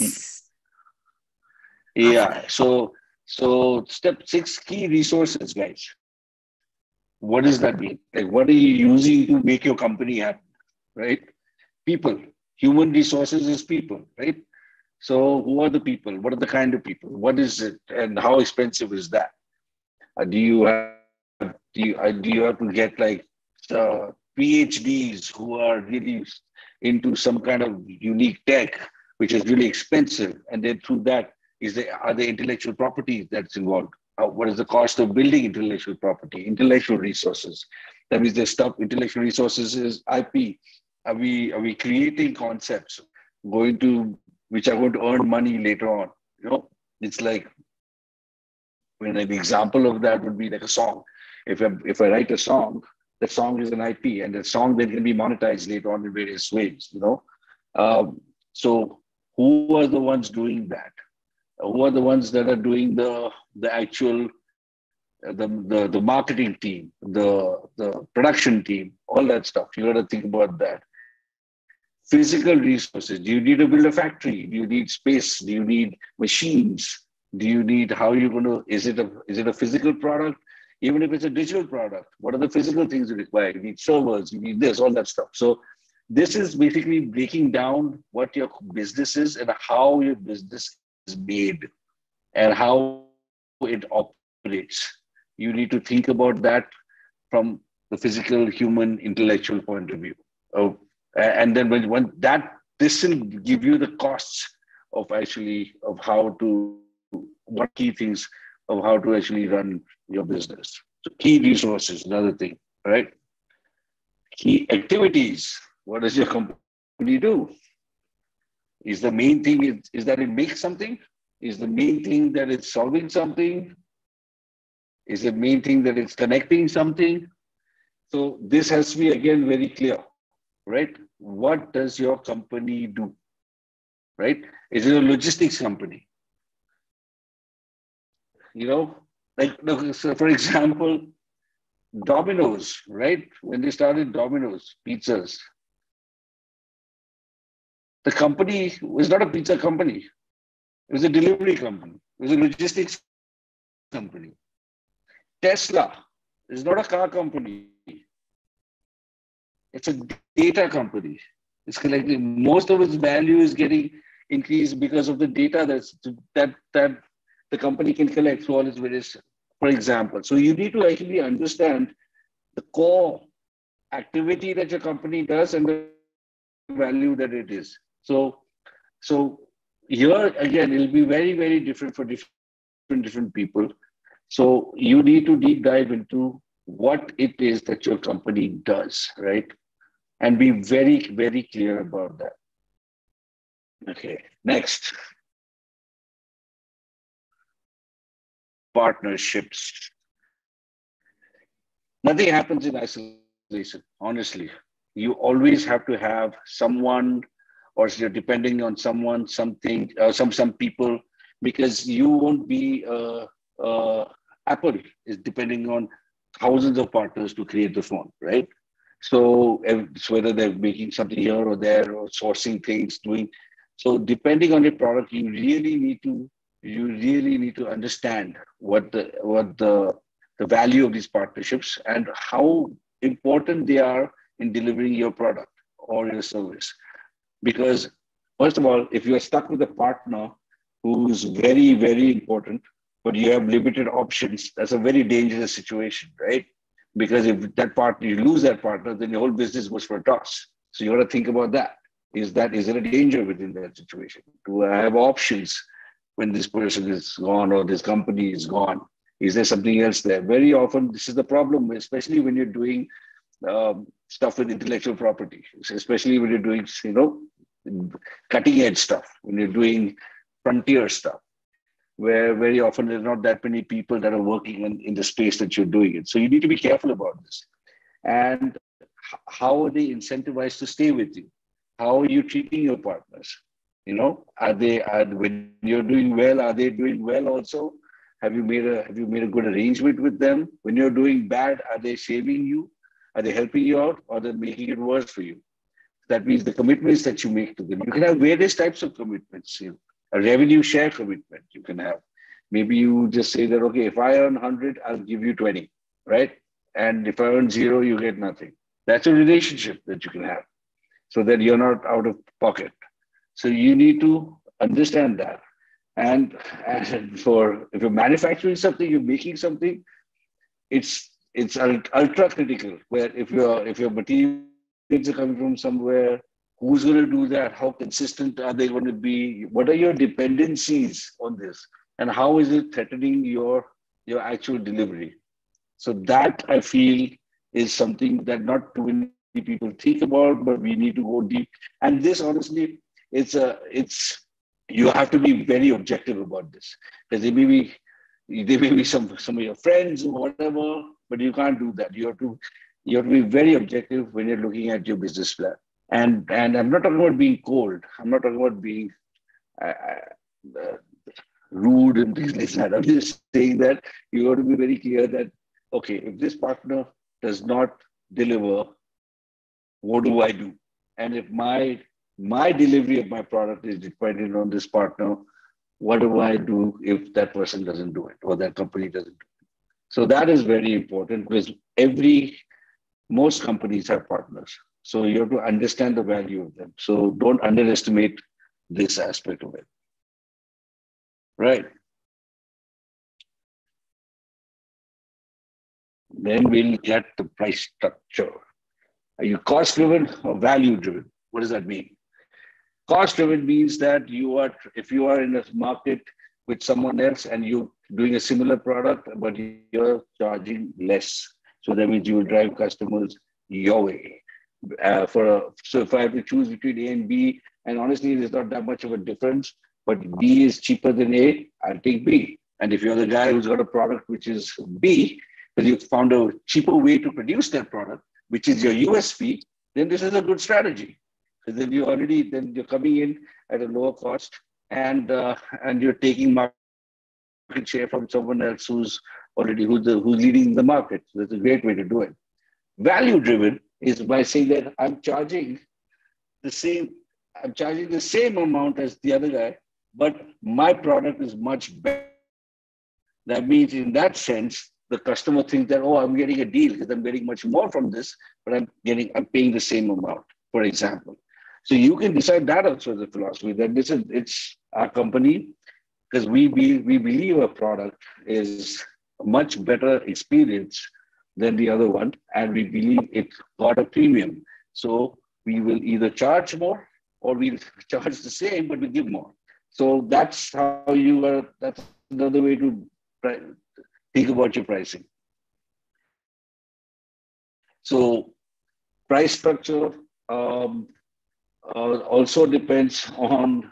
Hmm. Yeah. So so step six key resources, guys. What does that mean? Like what are you using to make your company happen? Right? People. Human resources is people, right? So who are the people? What are the kind of people? What is it and how expensive is that? Uh, do you have do you, uh, do you have to get like uh, PhDs who are really into some kind of unique tech, which is really expensive, and then through that is there are there intellectual property that's involved? Uh, what is the cost of building intellectual property, intellectual resources? That means the stuff, intellectual resources is IP. Are we are we creating concepts going to which are going to earn money later on? You know, it's like when an example of that would be like a song. If I, if I write a song, the song is an IP, and the song then can be monetized later on in various ways. You know, um, so who are the ones doing that? Who are the ones that are doing the the actual the, the, the marketing team, the, the production team, all that stuff. You got to think about that. Physical resources. Do you need to build a factory? Do you need space? Do you need machines? Do you need how are you're going to? Is it a is it a physical product? Even if it's a digital product, what are the physical things you require? You need servers. You need this, all that stuff. So this is basically breaking down what your business is and how your business is made and how it operates you need to think about that from the physical human intellectual point of view oh, and then when, when that this will give you the costs of actually of how to what key things of how to actually run your business. So key resources another thing right? Key activities what does your company do? Is the main thing is, is that it makes something? Is the main thing that it's solving something? Is the main thing that it's connecting something. So this has to be again very clear, right? What does your company do? Right? Is it a logistics company? You know, like so for example, Domino's, right? When they started Domino's pizzas, the company was not a pizza company. It was a delivery company. It was a logistics company. Tesla is not a car company. It's a data company. It's collecting most of its value is getting increased because of the data that's that that the company can collect through all its various, for example. So you need to actually understand the core activity that your company does and the value that it is. So, so here again, it'll be very, very different for different different people. So you need to deep dive into what it is that your company does, right? And be very, very clear about that. Okay, next. Partnerships. Nothing happens in isolation, honestly. You always have to have someone or you're depending on someone, something, uh, some some people, because you won't be. Uh, uh, Apple is depending on thousands of partners to create the phone, right? So whether they're making something here or there or sourcing things, doing. So depending on your product, you really need to you really need to understand what the what the the value of these partnerships and how important they are in delivering your product or your service. Because first of all, if you are stuck with a partner who's very, very important, but you have limited options, that's a very dangerous situation, right? Because if that partner, you lose that partner, then your whole business goes for a toss. So you got to think about that. Is that is there a danger within that situation? Do I have options when this person is gone or this company is gone? Is there something else there? Very often, this is the problem, especially when you're doing um, stuff with intellectual property, especially when you're doing, you know, cutting edge stuff, when you're doing frontier stuff, where very often there's not that many people that are working in, in the space that you're doing it. So you need to be careful about this. And how are they incentivized to stay with you? How are you treating your partners? You know, are they are when you're doing well, are they doing well also? Have you made a have you made a good arrangement with them? When you're doing bad, are they saving you? Are they helping you out or they're making it worse for you? That means the commitments that you make to them. You can have various types of commitments. You know, a revenue share commitment you can have. Maybe you just say that, okay, if I earn 100, I'll give you 20, right? And if I earn zero, you get nothing. That's a relationship that you can have so that you're not out of pocket. So you need to understand that. And, and for if you're manufacturing something, you're making something, it's it's ultra critical where if your if your materials are coming from somewhere who's going to do that? How consistent are they going to be? What are your dependencies on this? And how is it threatening your your actual delivery? So that i feel is something that not too many people think about but we need to go deep. And this honestly it's a it's you have to be very objective about this. Because there may be there may be some some of your friends or whatever but you can't do that. You have to you have to be very objective when you're looking at your business plan. And and I'm not talking about being cold. I'm not talking about being uh, uh, rude and things like that. I'm just saying that you have to be very clear that okay, if this partner does not deliver, what do I do? And if my my delivery of my product is dependent on this partner, what do I do if that person doesn't do it or that company doesn't do it? So that is very important because every, most companies have partners. So you have to understand the value of them. So don't underestimate this aspect of it. Right. Then we'll get the price structure. Are you cost driven or value driven? What does that mean? Cost driven means that you are, if you are in a market with someone else and you're doing a similar product, but you're charging less. So that means you will drive customers your way. Uh, for a, so if I have to choose between A and B, and honestly, there's not that much of a difference, but B is cheaper than A, I'll take B. And if you're the guy who's got a product which is B, but you found a cheaper way to produce that product, which is your USP, then this is a good strategy. Because then you already then you're coming in at a lower cost and uh, and you're taking market share from someone else who's already who's, the, who's leading the market. So that's a great way to do it. Value driven is by saying that I'm charging the same, I'm charging the same amount as the other guy, but my product is much better. That means, in that sense, the customer thinks that, oh, I'm getting a deal because I'm getting much more from this, but I'm getting, I'm paying the same amount, for example. So you can decide that also as a philosophy that this is it's our company because we be, we believe a product is a much better experience than the other one, and we believe it got a premium. So we will either charge more or we'll charge the same, but we give more. So that's how you are. That's another way to think about your pricing. So price structure um, uh, also depends on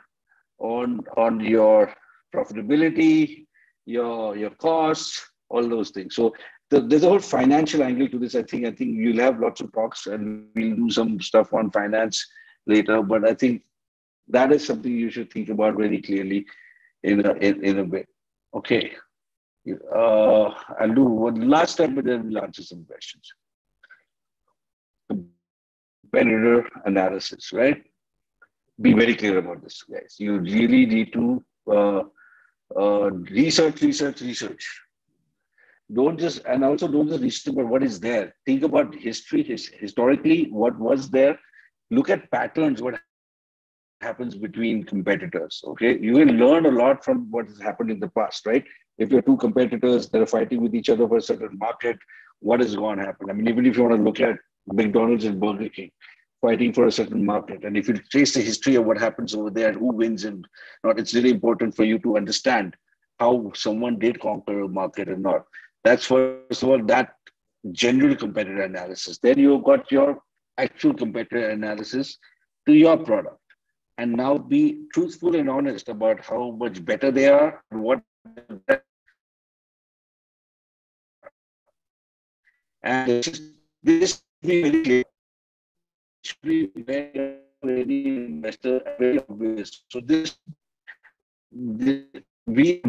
on on your profitability, your your costs, all those things. So the, there's a whole financial angle to this. I think I think you'll have lots of talks, and we'll do some stuff on finance later. But I think that is something you should think about very clearly in a in, in a way. Okay. Uh, I'll do one last time, but then we'll answer some questions. Competitor analysis, right? Be very clear about this, guys. You really need to uh, uh, research, research, research. Don't just, and also don't just research about what is there. Think about history, his, historically, what was there. Look at patterns, what happens between competitors. Okay, you will learn a lot from what has happened in the past, right? If you're two competitors that are fighting with each other for a certain market, what is going to happen? I mean, even if you want to look at McDonald's and Burger King fighting for a certain market, and if you trace the history of what happens over there, who wins and not, it's really important for you to understand how someone did conquer a market or not. That's first of all that general competitor analysis. Then you've got your actual competitor analysis to your product. And now be truthful and honest about how much better they are and what and this be very investor very obvious. So this, this be,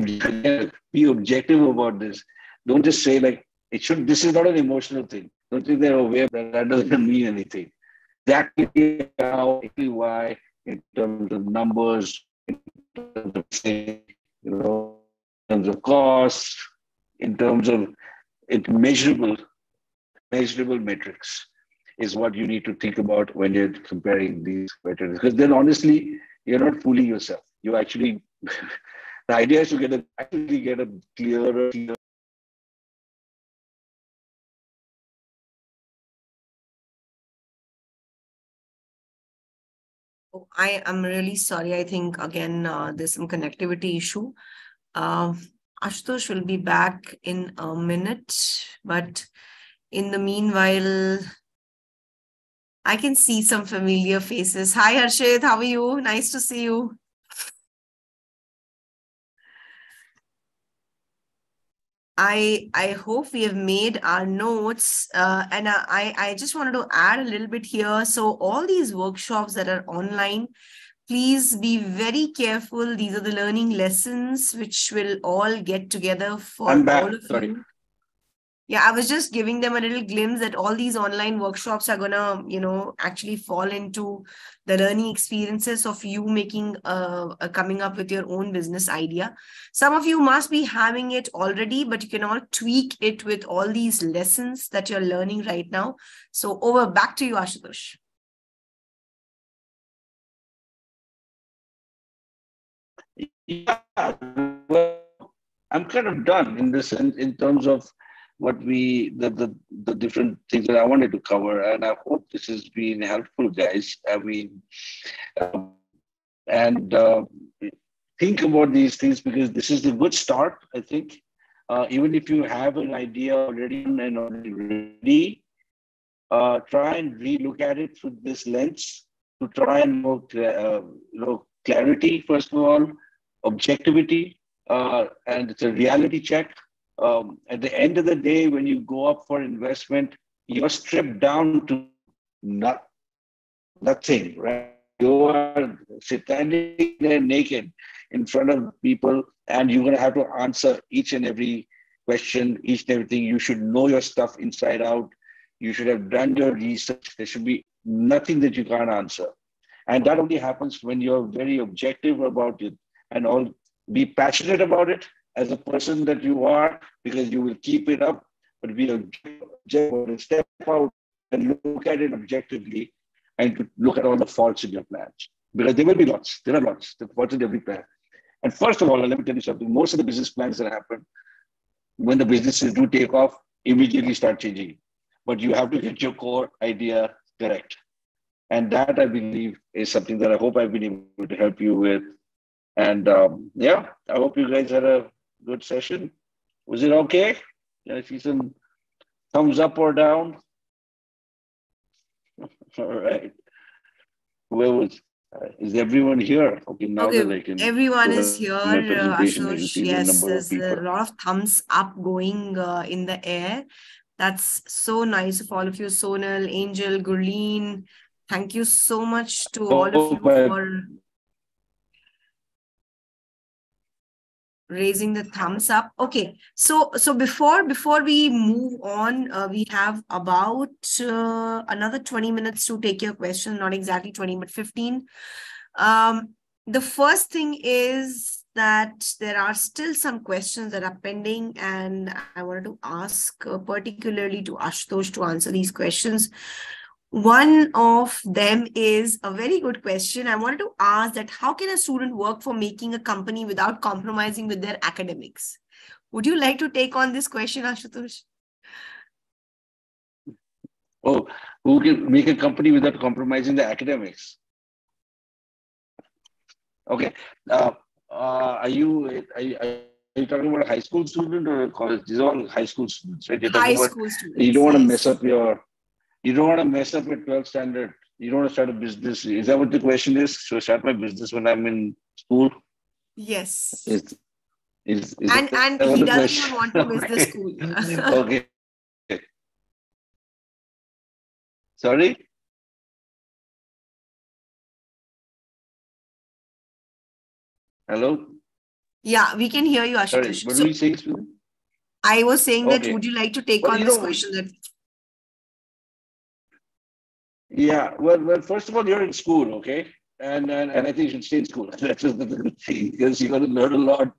be objective about this don't just say like it should this is not an emotional thing don't think they're aware that that doesn't mean anything exactly how why in terms of numbers, in terms of, you know, in terms of cost, in terms of it measurable, measurable metrics is what you need to think about when you're comparing these metrics. Because then honestly, you're not fooling yourself. You actually the idea is to get a actually get a clearer, clearer Oh, I am really sorry. I think again uh, there's some connectivity issue. Uh, Ashutosh will be back in a minute, but in the meanwhile, I can see some familiar faces. Hi, Harshit. How are you? Nice to see you. I I hope we have made our notes, uh, and I I just wanted to add a little bit here. So all these workshops that are online, please be very careful. These are the learning lessons which will all get together for all of Sorry. you yeah i was just giving them a little glimpse that all these online workshops are going to you know actually fall into the learning experiences of you making uh, coming up with your own business idea. Some of you must be having it already but you can all tweak it with all these lessons that you're learning right now. So over back to you ashutosh. Yeah well, i'm kind of done in this in, in terms of what we the, the the different things that I wanted to cover, and I hope this has been helpful, guys. I mean, um, and uh, think about these things because this is a good start. I think, uh, even if you have an idea already and already ready, uh, try and relook at it through this lens to try and know, uh, know clarity first of all, objectivity, uh, and it's a reality check um, at the end of the day, when you go up for investment, you're stripped down to not, nothing, right? You are standing there naked in front of people, and you're going to have to answer each and every question, each and everything. You should know your stuff inside out. You should have done your research. There should be nothing that you can't answer. And that only happens when you're very objective about it and all be passionate about it as a person that you are because you will keep it up but be a step out and look at it objectively and to look at all the faults in your plans. Because there will be lots. There are lots. The faults in every plan. And first of all let me tell you something. Most of the business plans that happen when the businesses do take off immediately start changing. But you have to get your core idea correct. And that I believe is something that I hope I've been able to help you with. And um, yeah, I hope you guys had a good session. Was it okay? Can I see some thumbs up or down? All right. Where was uh, is everyone here? Okay, now okay, that I can. everyone is here. Uh, Ashutosh, yes, there's a lot of thumbs up going uh, in the air. That's so nice of all of you, Sonal, Angel, Gurleen, Thank you so much to all of you for raising the thumbs up. Okay, so so before before we move on, uh, we have about uh, another 20 minutes to take your question, not exactly 20, but 15. Um, the first thing is that there are still some questions that are pending and I wanted to ask uh, particularly to Ashutosh to answer these questions. One of them is a very good question. I wanted to ask that how can a student work for making a company without compromising with their academics? Would you like to take on this question, Ashutosh? Oh, who can make a company without compromising the academics? Okay. Uh, uh, are you are you, are you talking about a high school student or a college? These are all high school students, right? High about, school students. You don't want to mess up your you don't want to mess up your 12th standard. You don't want to start a business. Is that what the question is? Should I start my business when I'm in school? Yes. Is, is, is and and that he doesn't want to miss the school. okay. Sorry? Hello? yeah, we can hear you, Sorry, what So were you saying? I was saying that would you like to take Well, on this know- question? That Yeah, well, well, first of all, you're in school, okay? And, and, and I think you should stay in school. That's just the good thing because you're going to learn a lot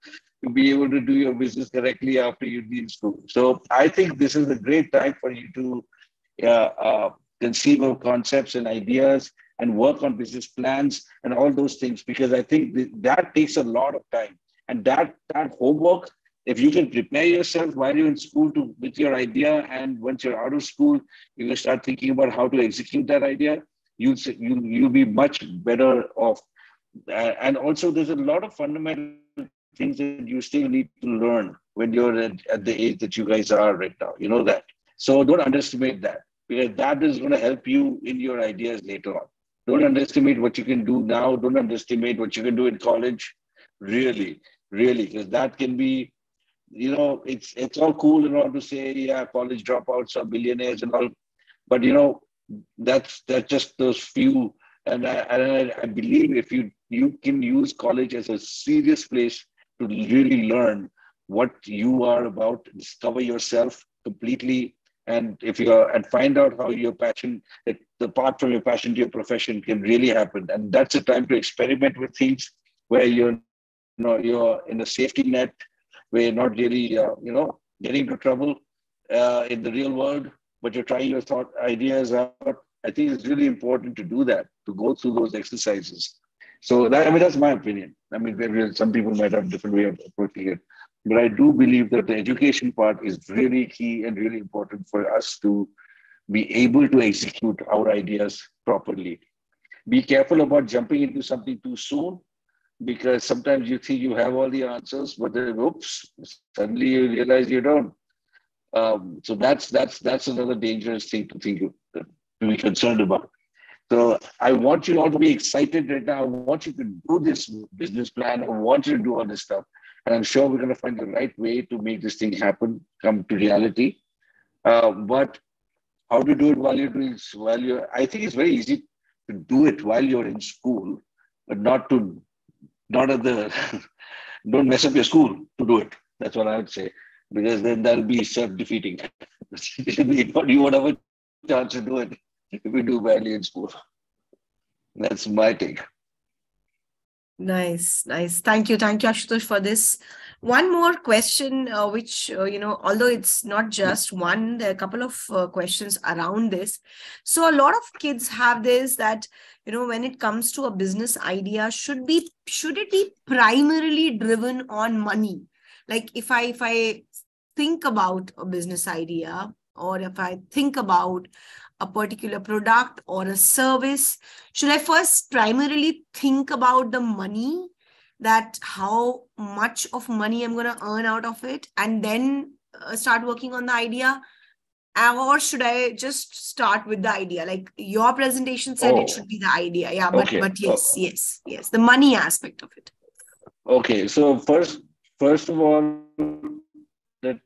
to be able to do your business correctly after you leave school. So I think this is a great time for you to uh, uh, conceive of concepts and ideas and work on business plans and all those things because I think th- that takes a lot of time. And that that homework, if you can prepare yourself while you're in school to with your idea, and once you're out of school, you can start thinking about how to execute that idea. You'll you you'll be much better off. Uh, and also, there's a lot of fundamental things that you still need to learn when you're at, at the age that you guys are right now. You know that. So don't underestimate that because that is going to help you in your ideas later on. Don't underestimate what you can do now. Don't underestimate what you can do in college. Really, really, because that can be, you know, it's it's all cool and all to say, yeah, college dropouts are billionaires and all, but you know, that's that's just those few. And I, and I, I believe if you you can use college as a serious place to really learn what you are about, discover yourself completely, and if you are and find out how your passion, that the part from your passion to your profession can really happen. And that's a time to experiment with things where you're you know you're in a safety net where you're not really uh, you know getting into trouble uh, in the real world, but you're trying your thought ideas out. I think it's really important to do that to go through those exercises. So that I mean that's my opinion. I mean some people might have different way of approaching it, but I do believe that the education part is really key and really important for us to be able to execute our ideas properly. Be careful about jumping into something too soon because sometimes you think you have all the answers, but then oops, suddenly you realize you don't. Um, so that's that's that's another dangerous thing to think to be concerned about. So I want you all to be excited right now. I want you to do this business plan. I want you to do all this stuff, and I'm sure we're going to find the right way to make this thing happen, come to reality. Uh, but how to do it while you're doing while you're? I think it's very easy to do it while you're in school, but not to not at the don't mess up your school to do it. That's what I would say. Because then that'll be self-defeating. you won't have a chance to do it if you do badly in school. That's my take. Nice, nice. Thank you, thank you, Ashutosh, for this. One more question, uh, which uh, you know, although it's not just one, there are a couple of uh, questions around this. So a lot of kids have this that you know, when it comes to a business idea, should be should it be primarily driven on money? Like if I if I think about a business idea, or if I think about a particular product or a service should i first primarily think about the money that how much of money i'm going to earn out of it and then uh, start working on the idea or should i just start with the idea like your presentation said oh. it should be the idea yeah but okay. but yes oh. yes yes the money aspect of it okay so first first of all that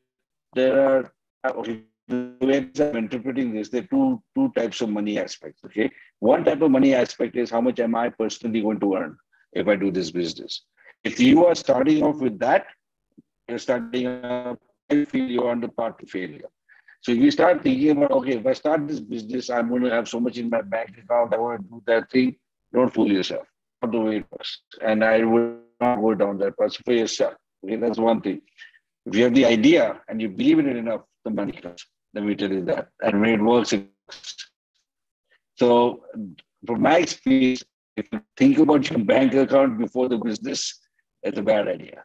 there are okay the way I'm interpreting this, there are two, two types of money aspects. Okay. One type of money aspect is how much am I personally going to earn if I do this business? If you are starting off with that, you're starting up, I feel you're on the path to failure. So if you start thinking about, okay, if I start this business, I'm going to have so much in my bank account, I want to do that thing, don't fool yourself. Not the way it works. And I will not go down that path for yourself. Okay, that's one thing. If you have the idea and you believe in it enough, the money comes. Let me tell you that. And when it works, it works. So, from my experience, if you think about your bank account before the business, it's a bad idea.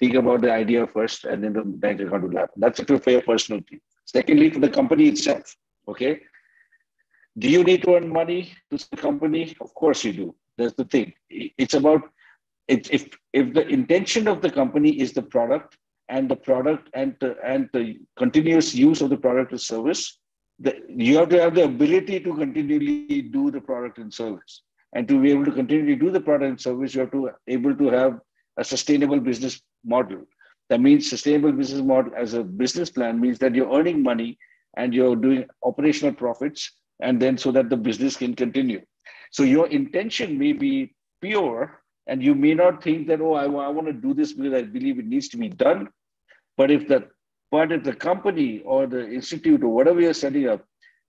Think about the idea first, and then the bank account will happen. That's a fair personal team. Secondly, for the company itself, okay? Do you need to earn money to the company? Of course you do. That's the thing. It's about if if the intention of the company is the product and the product and the, and the continuous use of the product or service, the, you have to have the ability to continually do the product and service. And to be able to continue to do the product and service, you have to able to have a sustainable business model. That means sustainable business model as a business plan means that you're earning money and you're doing operational profits, and then so that the business can continue. So your intention may be pure, and you may not think that, oh, I, I want to do this because I believe it needs to be done. But if the but if the company or the institute or whatever you're setting up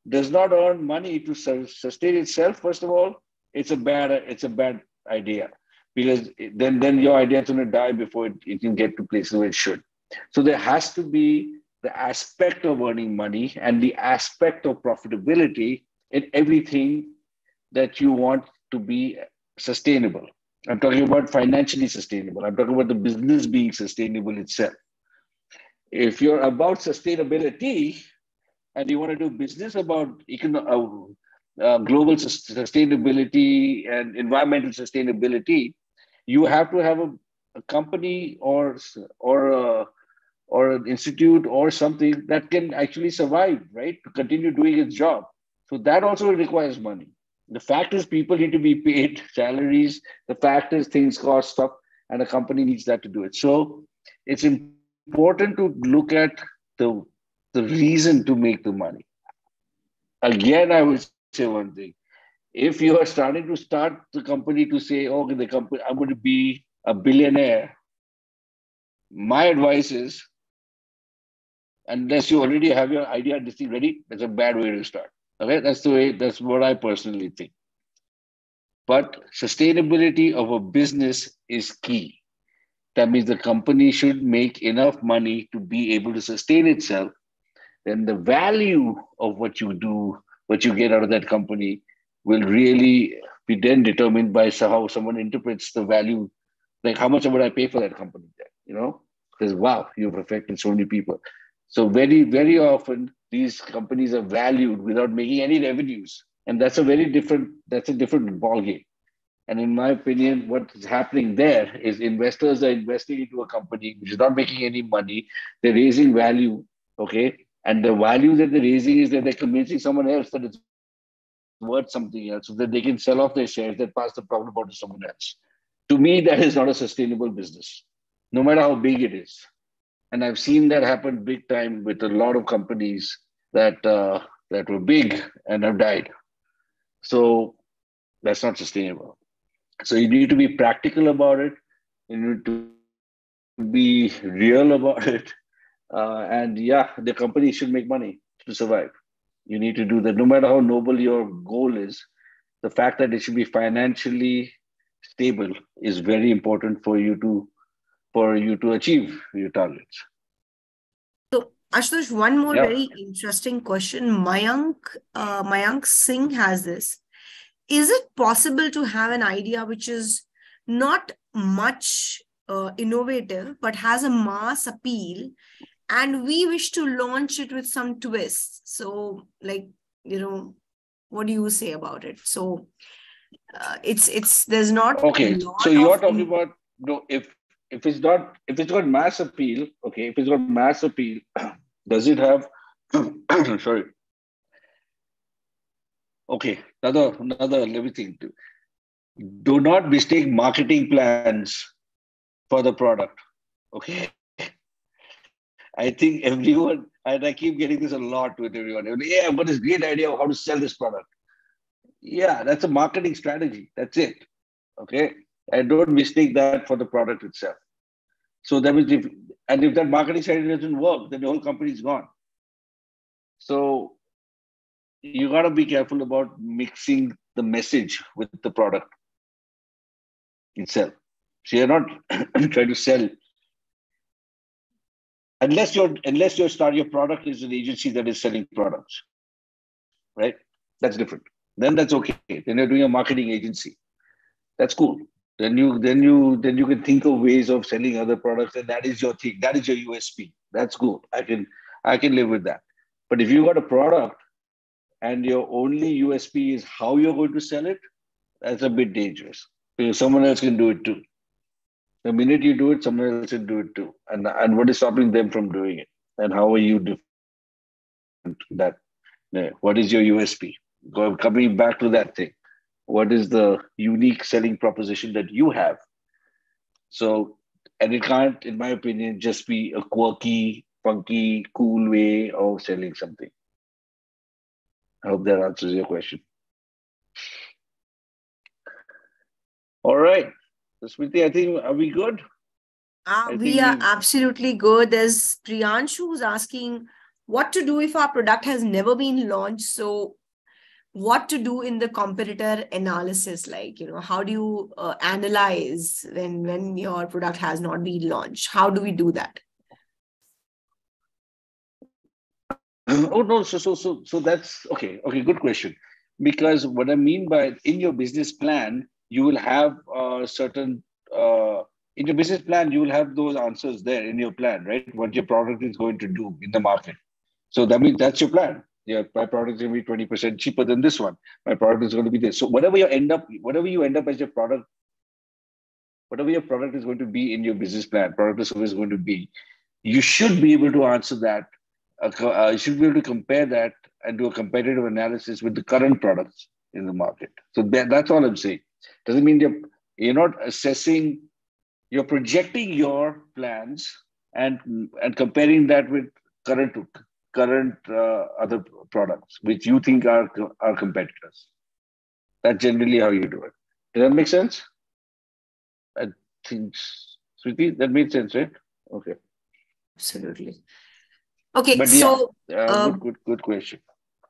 does not earn money to sustain itself, first of all, it's a bad it's a bad idea because then then your idea is going to die before it, it can get to places where it should. So there has to be the aspect of earning money and the aspect of profitability in everything that you want to be sustainable. I'm talking about financially sustainable. I'm talking about the business being sustainable itself. If you're about sustainability and you want to do business about economic, uh, uh, global sustainability and environmental sustainability, you have to have a, a company or or a, uh, or an institute or something that can actually survive, right? To continue doing its job. So that also requires money. The fact is, people need to be paid salaries. The fact is, things cost stuff, and a company needs that to do it. So it's important to look at the the reason to make the money. Again, I say one thing: if you are starting to start the company to say, "Okay, the company, I'm going to be a billionaire," my advice is, unless you already have your idea and this thing ready, that's a bad way to start. Okay, that's the way, that's what I personally think. But sustainability of a business is key. That means the company should make enough money to be able to sustain itself. Then the value of what you do, what you get out of that company, will really be then determined by how someone interprets the value. Like how much would I pay for that company? You know, because wow, you've affected so many people. So very, very often these companies are valued without making any revenues. And that's a very different, that's a different ballgame. And in my opinion, what is happening there is investors are investing into a company which is not making any money. They're raising value, okay? And the value that they're raising is that they're convincing someone else that it's worth something else so that they can sell off their shares that pass the problem on to someone else. To me, that is not a sustainable business, no matter how big it is. And I've seen that happen big time with a lot of companies that uh, that were big and have died. So that's not sustainable. So you need to be practical about it. You need to be real about it. Uh, and yeah, the company should make money to survive. You need to do that. No matter how noble your goal is, the fact that it should be financially stable is very important for you to for you to achieve your targets. So, Ashutosh, one more Yeah. very interesting question. Mayank, uh, Mayank Singh has this. Is it possible to have an idea which is not much uh, innovative, but has a mass appeal, and we wish to launch it with some twists? So, like, you know, what do you say about it? So, uh, it's it's there's not Okay, so you're talking in- about no if if it's not if it's got mass appeal, okay, if it's got mass appeal, does it have sorry. Okay, another another let me think. Do not mistake marketing plans for the product. Okay. I think everyone, and I keep getting this a lot with everyone. Yeah, got this great idea of how to sell this product. Yeah, that's a marketing strategy. That's it. Okay. And don't mistake that for the product itself. So that means if and if that marketing strategy doesn't work, then the whole company is gone. So you gotta be careful about mixing the message with the product itself. So you're not trying to sell unless your unless your start your product is an agency that is selling products, right? That's different. Then that's okay. Then you're doing a marketing agency. That's cool. Then you then you then you can think of ways of selling other products, and that is your thing. That is your USP. That's good. I can I can live with that. But if you got a product and your only USP is how you're going to sell it, that's a bit dangerous. Because someone else can do it too. The minute you do it, someone else can do it too. And and what is stopping them from doing it? And how are you different? That what is your USP? Coming back to that thing, what is the unique selling proposition that you have? So, and it can't, in my opinion, just be a quirky, funky, cool way of selling something. I hope that answers your question. All right. Smriti, I think, are we good? Ah, we think are absolutely good. There's Priyanshu who's asking what to do if our product has never been launched. So, what to do in the competitor analysis? Like, you know, how do you uh, analyze when when your product has not been launched? How do we do that? oh no so so so so that's okay okay good question because what i mean by in your business plan you will have uh, certain uh, in your business plan you will have those answers there in your plan right? What your product is going to do in the market. So that means that's your plan. Yeah my product is going to be 20% cheaper than this one. My product is going to be this. So whatever you end up whatever you end up as your product whatever your product is going to be in your business plan product or service is going to be you should be able to answer that uh, uh, you should be able to compare that and do a competitive analysis with the current products in the market. So that, that's all I'm saying. Doesn't mean you're, you're not assessing, you're projecting your plans and and comparing that with current current uh, other products which you think are are competitors. That's generally how you do it. Does that make sense? I think, Smriti, that made sense, right? Okay. Absolutely. Okay, But yeah, so Uh, Um, good, good, good question.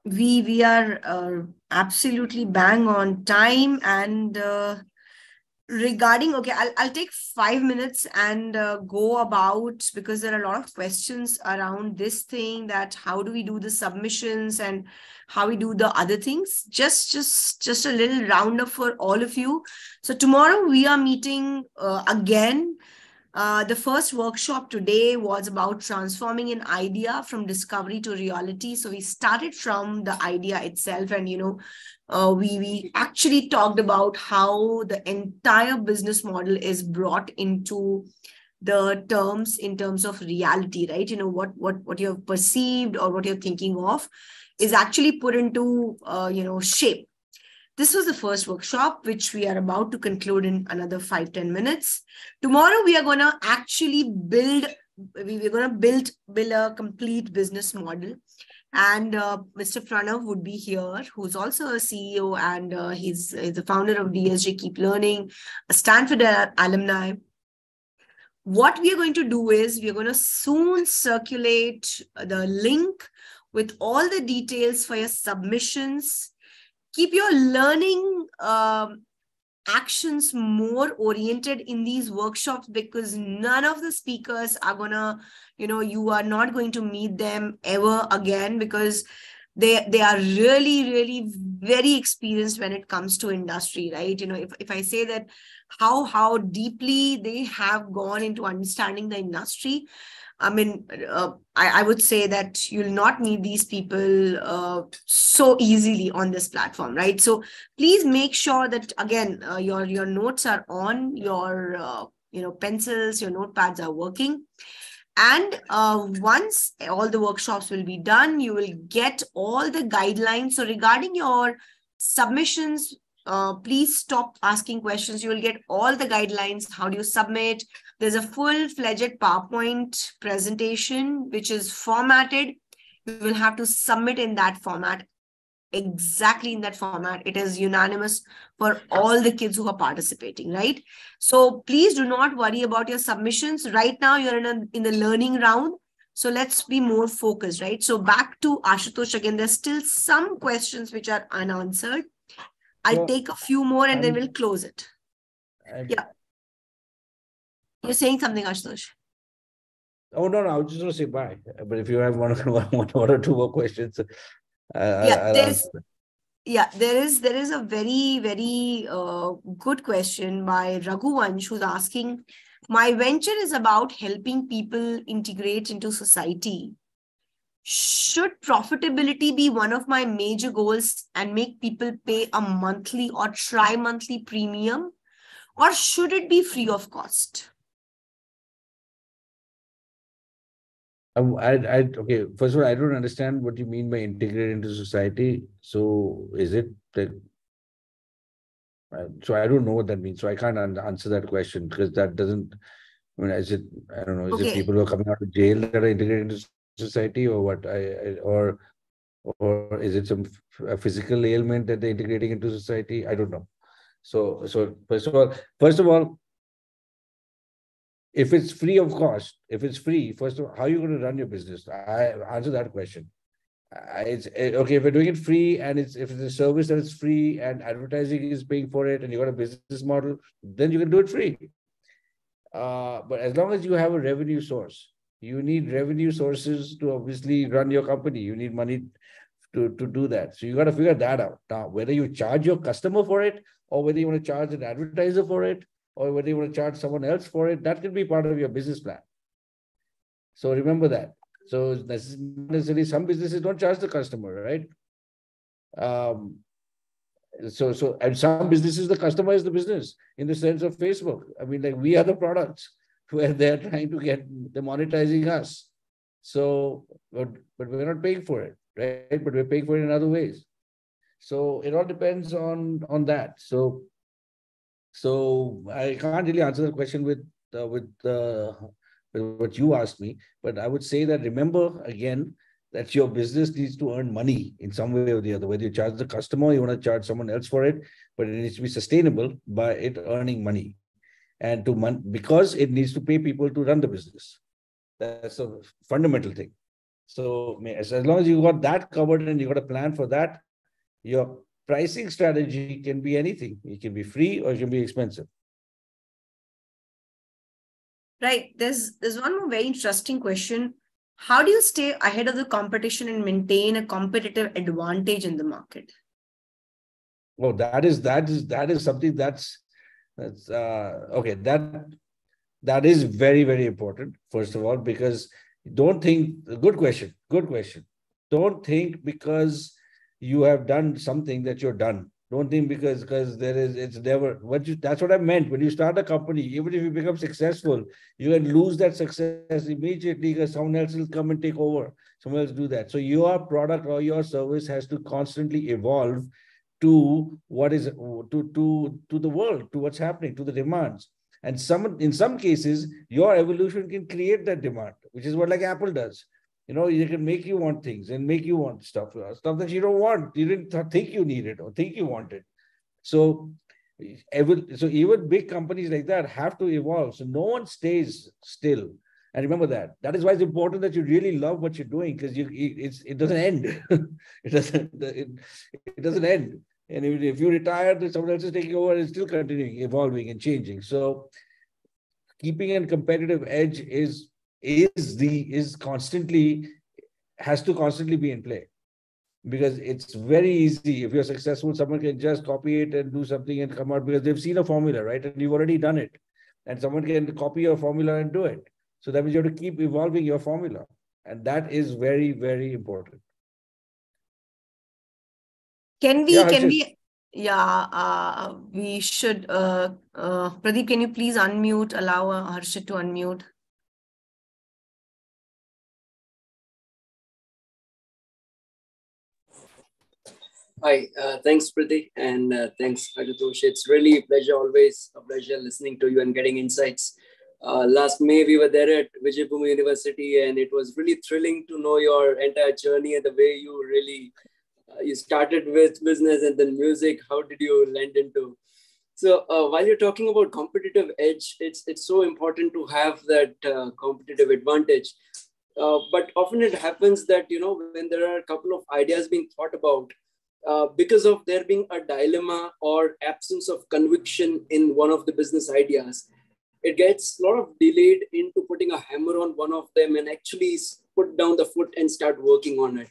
We we are uh, absolutely bang on time and uh, regarding okay I'll, I'll take five minutes and uh, go about because there are a lot of questions around this thing that how do we do the submissions and how we do the other things. Just just just a little roundup for all of you. So tomorrow we are meeting uh, again uh, the first workshop today was about transforming an idea from discovery to reality. So we started from the idea itself, and you know, uh, we we actually talked about how the entire business model is brought into the terms in terms of reality, right? You know what what what you have perceived or what you're thinking of is actually put into uh, you know shape this was the first workshop, which we are about to conclude in another five ten minutes. Tomorrow, we are going to actually build, we- we're going to build, build a complete business model. And uh, Mr. Pranav would be here, who's also a CEO and uh, he's, he's the founder of DSJ Keep Learning, a Stanford alumni. What we are going to do is we are going to soon circulate the link with all the details for your submissions keep your learning um, actions more oriented in these workshops because none of the speakers are gonna you know you are not going to meet them ever again because they they are really really very experienced when it comes to industry right? You know if, if i say that how how deeply they have gone into understanding the industry i mean uh, I, I would say that you'll not need these people uh, so easily on this platform right so please make sure that again uh, your your notes are on your uh, you know pencils your notepads are working and uh, once all the workshops will be done, you will get all the guidelines. So regarding your submissions, uh, please stop asking questions. You will get all the guidelines. How do you submit? There's a full-fledged PowerPoint presentation, which is formatted. You will have to submit in that format exactly in that format. It is unanimous for all the kids who are participating, right? So please do not worry about your submissions. Right now, you're in, a, in the learning round. So let's be more focused, right? So back to Ashutosh again, there's still some questions which are unanswered. I'll well, take a few more and I'm, then we'll close it. I'm, yeah. You're saying something, Ashutosh. Oh, no, no, I was just going to say bye. But if you have one, one, one or two more questions, yeah, there's yeah, there is there is a very very uh, good question by Raghuvansh who's asking, my venture is about helping people integrate into society. Should profitability be one of my major goals and make people pay a monthly or tri-monthly premium, or should it be free of cost? Um, I, I, okay. First of all, I don't understand what you mean by integrate into society. So, is it that? So I don't know what that means. So I can't answer that question because that doesn't. I mean, is it? I don't know. Is okay. it people who are coming out of jail that are integrated into society, or what? I, I or or is it some physical ailment that they're integrating into society? I don't know. So, so first of all, first of all, if it's free of cost, if it's free, first of all, how are you going to run your business? I answer that question. It's eh, okay if you're doing it free and it's if it's a service that is free and advertising is paying for it and you got a business model, then you can do it free. Uh, but as long as you have a revenue source, you need revenue sources to obviously run your company. You need money to, to do that. So you got to figure that out. Now, whether you charge your customer for it or whether you want to charge an advertiser for it or whether you want to charge someone else for it, that can be part of your business plan. So remember that. So necessarily some businesses don't charge the customer, right? Um, so so and some businesses the customer is the business in the sense of Facebook. I mean, like we are the products where they're trying to get the monetizing us. So but but we're not paying for it, right? But we're paying for it in other ways. So it all depends on on that. So so I can't really answer the question with uh, with, uh, with what you asked me, but I would say that remember again that your business needs to earn money in some way or the other. Whether you charge the customer, you want to charge someone else for it, but it needs to be sustainable by it earning money, and to mon- because it needs to pay people to run the business. That's a fundamental thing. So as, as long as you got that covered and you got a plan for that, your pricing strategy can be anything. It can be free or it can be expensive. Right. There's there's one more very interesting question. How do you stay ahead of the competition and maintain a competitive advantage in the market? Well, that is that is that is something that's that's uh, okay. That that is very very important. First of all, because don't think. Good question. Good question. Don't think because you have done something that you're done. Don't think because because there is it's never what you that's what I meant. When you start a company, even if you become successful, you can lose that success immediately because someone else will come and take over. Someone else do that. So your product or your service has to constantly evolve to what is to to to the world, to what's happening, to the demands. And some in some cases, your evolution can create that demand, which is what like Apple does. You know, they can make you want things and make you want stuff, uh, stuff that you don't want. You didn't think you needed or think you wanted. So, so even big companies like that have to evolve. So no one stays still. And remember that. That is why it's important that you really love what you're doing because you it's it doesn't end. it doesn't it, it doesn't end. And if, if you retire, then someone else is taking over and still continuing, evolving and changing. So keeping a competitive edge is is the is constantly has to constantly be in play because it's very easy if you're successful someone can just copy it and do something and come out because they've seen a formula right and you've already done it and someone can copy your formula and do it so that means you have to keep evolving your formula and that is very very important Can we, Yeah, can we, yeah, uh, we should, uh, uh, Pradeep, can you please unmute, allow uh, Harshit to unmute? Hi, uh, thanks, Priti, and uh, thanks, Ashutosh. It's really a pleasure, always a pleasure listening to you and getting insights. Uh, last May, we were there at Vijaybhoomi University, and it was really thrilling to know your entire journey and the way you really uh, you started with business and then music. How did you land into? So, uh, while you're talking about competitive edge, it's it's so important to have that uh, competitive advantage. Uh, but often it happens that you know when there are a couple of ideas being thought about, uh, because of there being a dilemma or absence of conviction in one of the business ideas, it gets a lot of delayed into putting a hammer on one of them and actually put down the foot and start working on it.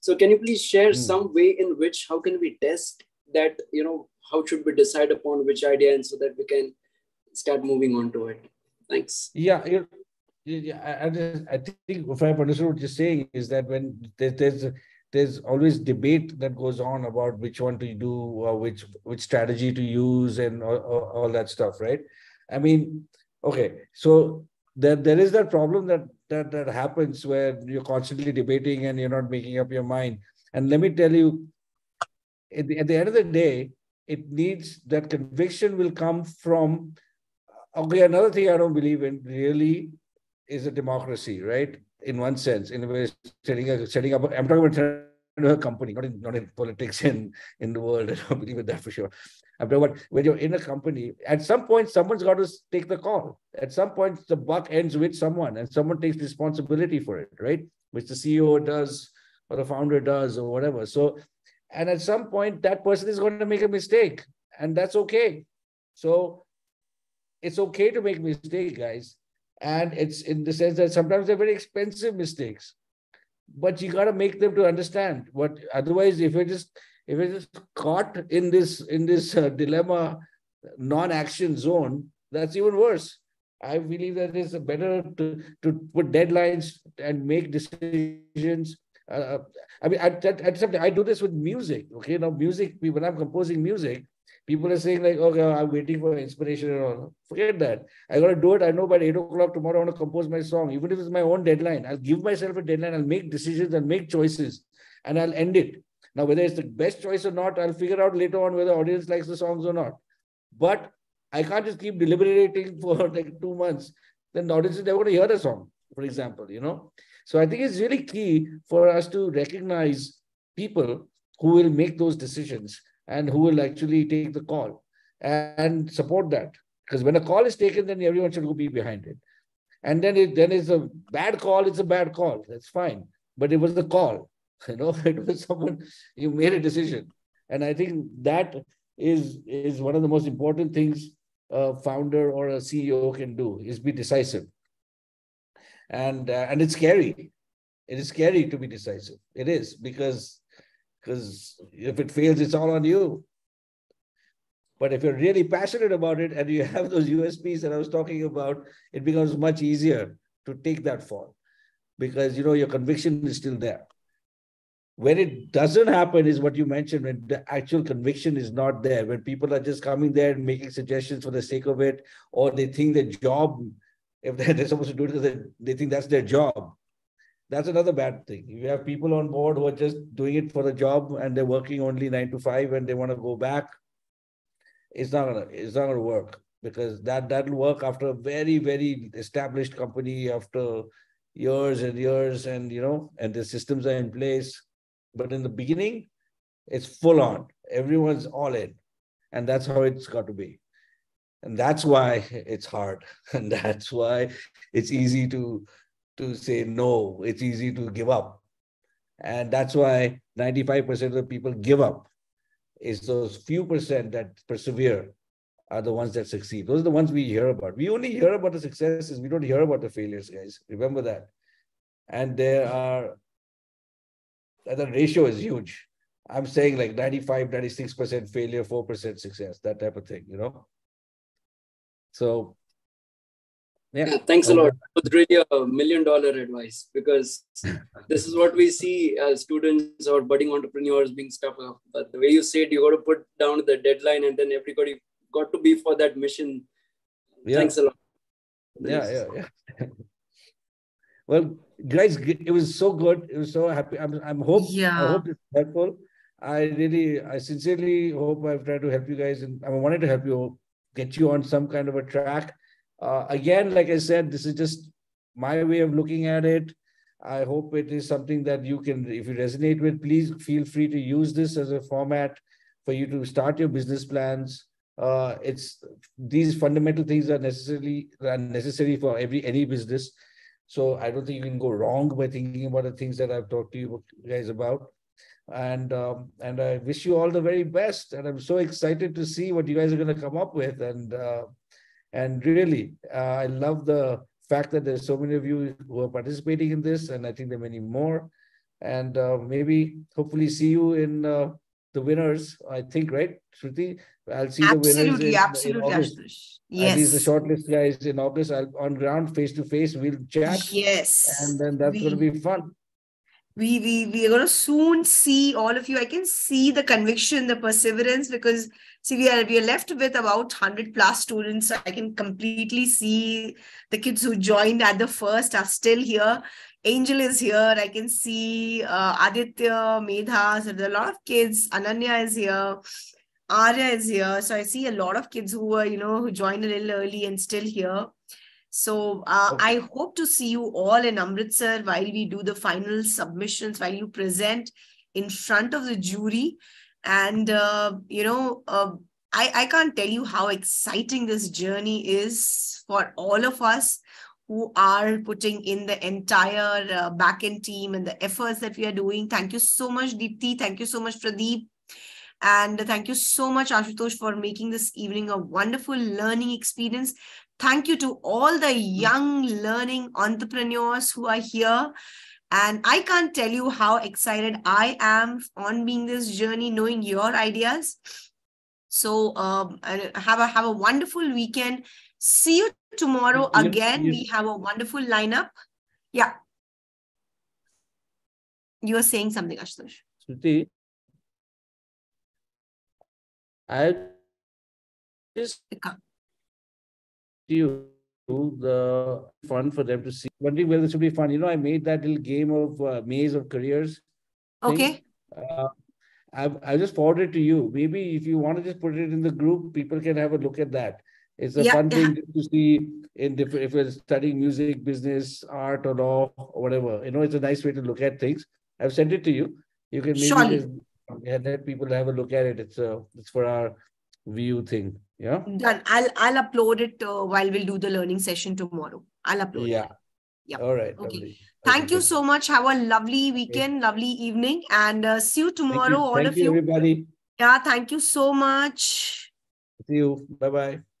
So can you please share Hmm. some way in which how can we test that, you know, how should we decide upon which idea and so that we can start moving on to it? Thanks. Yeah, yeah, I, I just- I think if I've understood what you're saying is that when there, there's there's always debate that goes on about which one to do or which which strategy to use and all, all, all that stuff, right? I mean, okay, so there there is that problem that that that happens where you're constantly debating and you're not making up your mind. And let me tell you, at the, at the end of the day, it needs that conviction will come from okay another thing i don't believe in really is a democracy right? In one sense in a way setting a setting up i'm talking about a company not in not in politics in in the world. I don't believe in that for sure i'm talking when you're in a company at some point someone's got to take the call. At some point the buck ends with someone and someone takes responsibility for it right? Which the ceo does or the founder does or whatever. So and at some point that person is going to make a mistake and that's okay. So it's okay to make mistakes guys. And it's in the sense that sometimes they're very expensive mistakes but you got to make them to understand what otherwise if you're just if you're caught in this in this uh, dilemma non-action zone that's even worse i believe that it's better to to put deadlines and make decisions uh, I mean, I, I, I do this with music. Okay, now music. When I'm composing music, people are saying like, "Okay, I'm waiting for inspiration and all." Forget that. I gotta do it. I know by eight o'clock tomorrow I want to compose my song, even if it's my own deadline. I'll give myself a deadline. I'll make decisions and make choices, and I'll end it. Now, whether it's the best choice or not, I'll figure out later on whether the audience likes the songs or not. But I can't just keep deliberating for like two months. Then the audience is never going to hear the song, for example. You know. So I think it's really key for us to recognize people who will make those decisions and who will actually take the call and support that. Because when a call is taken, then everyone should be behind it. And then it then it's a bad call, it's a bad call. That's fine. But it was the call. You know, it was someone you made a decision. And I think that is is one of the most important things a founder or a CEO can do is be decisive. And uh, and it's scary. It is scary to be decisive. It is because because if it fails it's all on you. But if you're really passionate about it and you have those usps that i was talking about it becomes much easier to take that fall. Because you know your conviction is still there when it doesn't happen is what you mentioned when the actual conviction is not there when people are just coming there and making suggestions for the sake of it or they think their job if they're, supposed to do it because they, they think that's their job. That's another bad thing. You have people on board who are just doing it for the job and they're working only nine to five and they want to go back. It's not gonna it's not gonna work because that that'll work after a very very established company after years and years and you know and the systems are in place but in the beginning it's full on everyone's all in and that's how it's got to be and that's why it's hard and that's why it's easy to to say no it's easy to give up and that's why 95% of the people give up is those few percent that persevere are the ones that succeed. Those are the ones we hear about. We only hear about the successes. We don't hear about the failures, guys. Remember that. And there are, the ratio is huge. I'm saying like 95, 96% failure, 4% success, that type of thing, you know? So, yeah. yeah thanks a lot. Um, it's really a million dollar advice because this is what we see as students or budding entrepreneurs being stuck up. But the way you said, you got to put down the deadline and then everybody got to be for that mission. Yeah. Thanks a lot. Yeah, yeah, yeah. well, guys, it was so good. It was so happy. I'm, I'm hope. Yeah. I hope it's helpful. I really, I sincerely hope I've tried to help you guys, and I wanted to help you get you on some kind of a track. Uh, again, like I said, this is just my way of looking at it. I hope it is something that you can, if you resonate with, please feel free to use this as a format for you to start your business plans, uh, it's these fundamental things are necessarily are necessary for every any business. So I don't think you can go wrong by thinking about the things that I've talked to you guys about. And um, and I wish you all the very best. And I'm so excited to see what you guys are going to come up with. And uh, and really, uh, I love the fact that there's so many of you who are participating in this, and I think there are many more. And uh, maybe hopefully see you in uh, the winners. I think right, Shruti. I'll see absolutely, the winners. In, absolutely, absolutely. Yes. These the shortlist guys in August. I'll on ground, face to face. We'll chat. Yes. And then that's we, to be fun. We we we are going to soon see all of you. I can see the conviction, the perseverance, because see we are we are left with about hundred plus students. I can completely see the kids who joined at the first are still here. Angel is here. I can see uh, Aditya, Medha. So there are a lot of kids. Ananya is here. Arya is here. So I see a lot of kids who were, you know, who joined a little early and still here. So uh, okay. I hope to see you all in Amritsar while we do the final submissions, while you present in front of the jury. And, uh, you know, uh, I, I can't tell you how exciting this journey is for all of us who are putting in the entire uh, backend team and the efforts that we are doing. Thank you so much, Deepti. Thank you so much, Pradeep. And thank you so much, Ashutosh, for making this evening a wonderful learning experience. Thank you to all the young learning entrepreneurs who are here. And I can't tell you how excited I am on being this journey, knowing your ideas. So um, have a have a wonderful weekend. See you tomorrow you, again. You, we have a wonderful lineup. Yeah. You are saying something, Ashutosh. Shruti, I just come to you the fun for them to see. Wondering whether this will be fun. You know, I made that little game of uh, maze of careers. Okay. Uh, I I just forwarded to you. Maybe if you want to just put it in the group, people can have a look at that. It's a yeah, fun thing to see in different if you're studying music, business, art, or law, or whatever. You know, it's a nice way to look at things. I've sent it to you. You can maybe just, yeah, let people have a look at it. It's a it's for our view thing. Yeah. Done. I'll I'll upload it uh, while we'll do the learning session tomorrow. I'll upload yeah. it. Yeah. All right. Okay. Lovely. Thank okay. you so much. Have a lovely weekend, lovely evening, and uh, see you tomorrow, you. all Thank of you, you. Everybody. Yeah. Thank you so much. See you. Bye bye.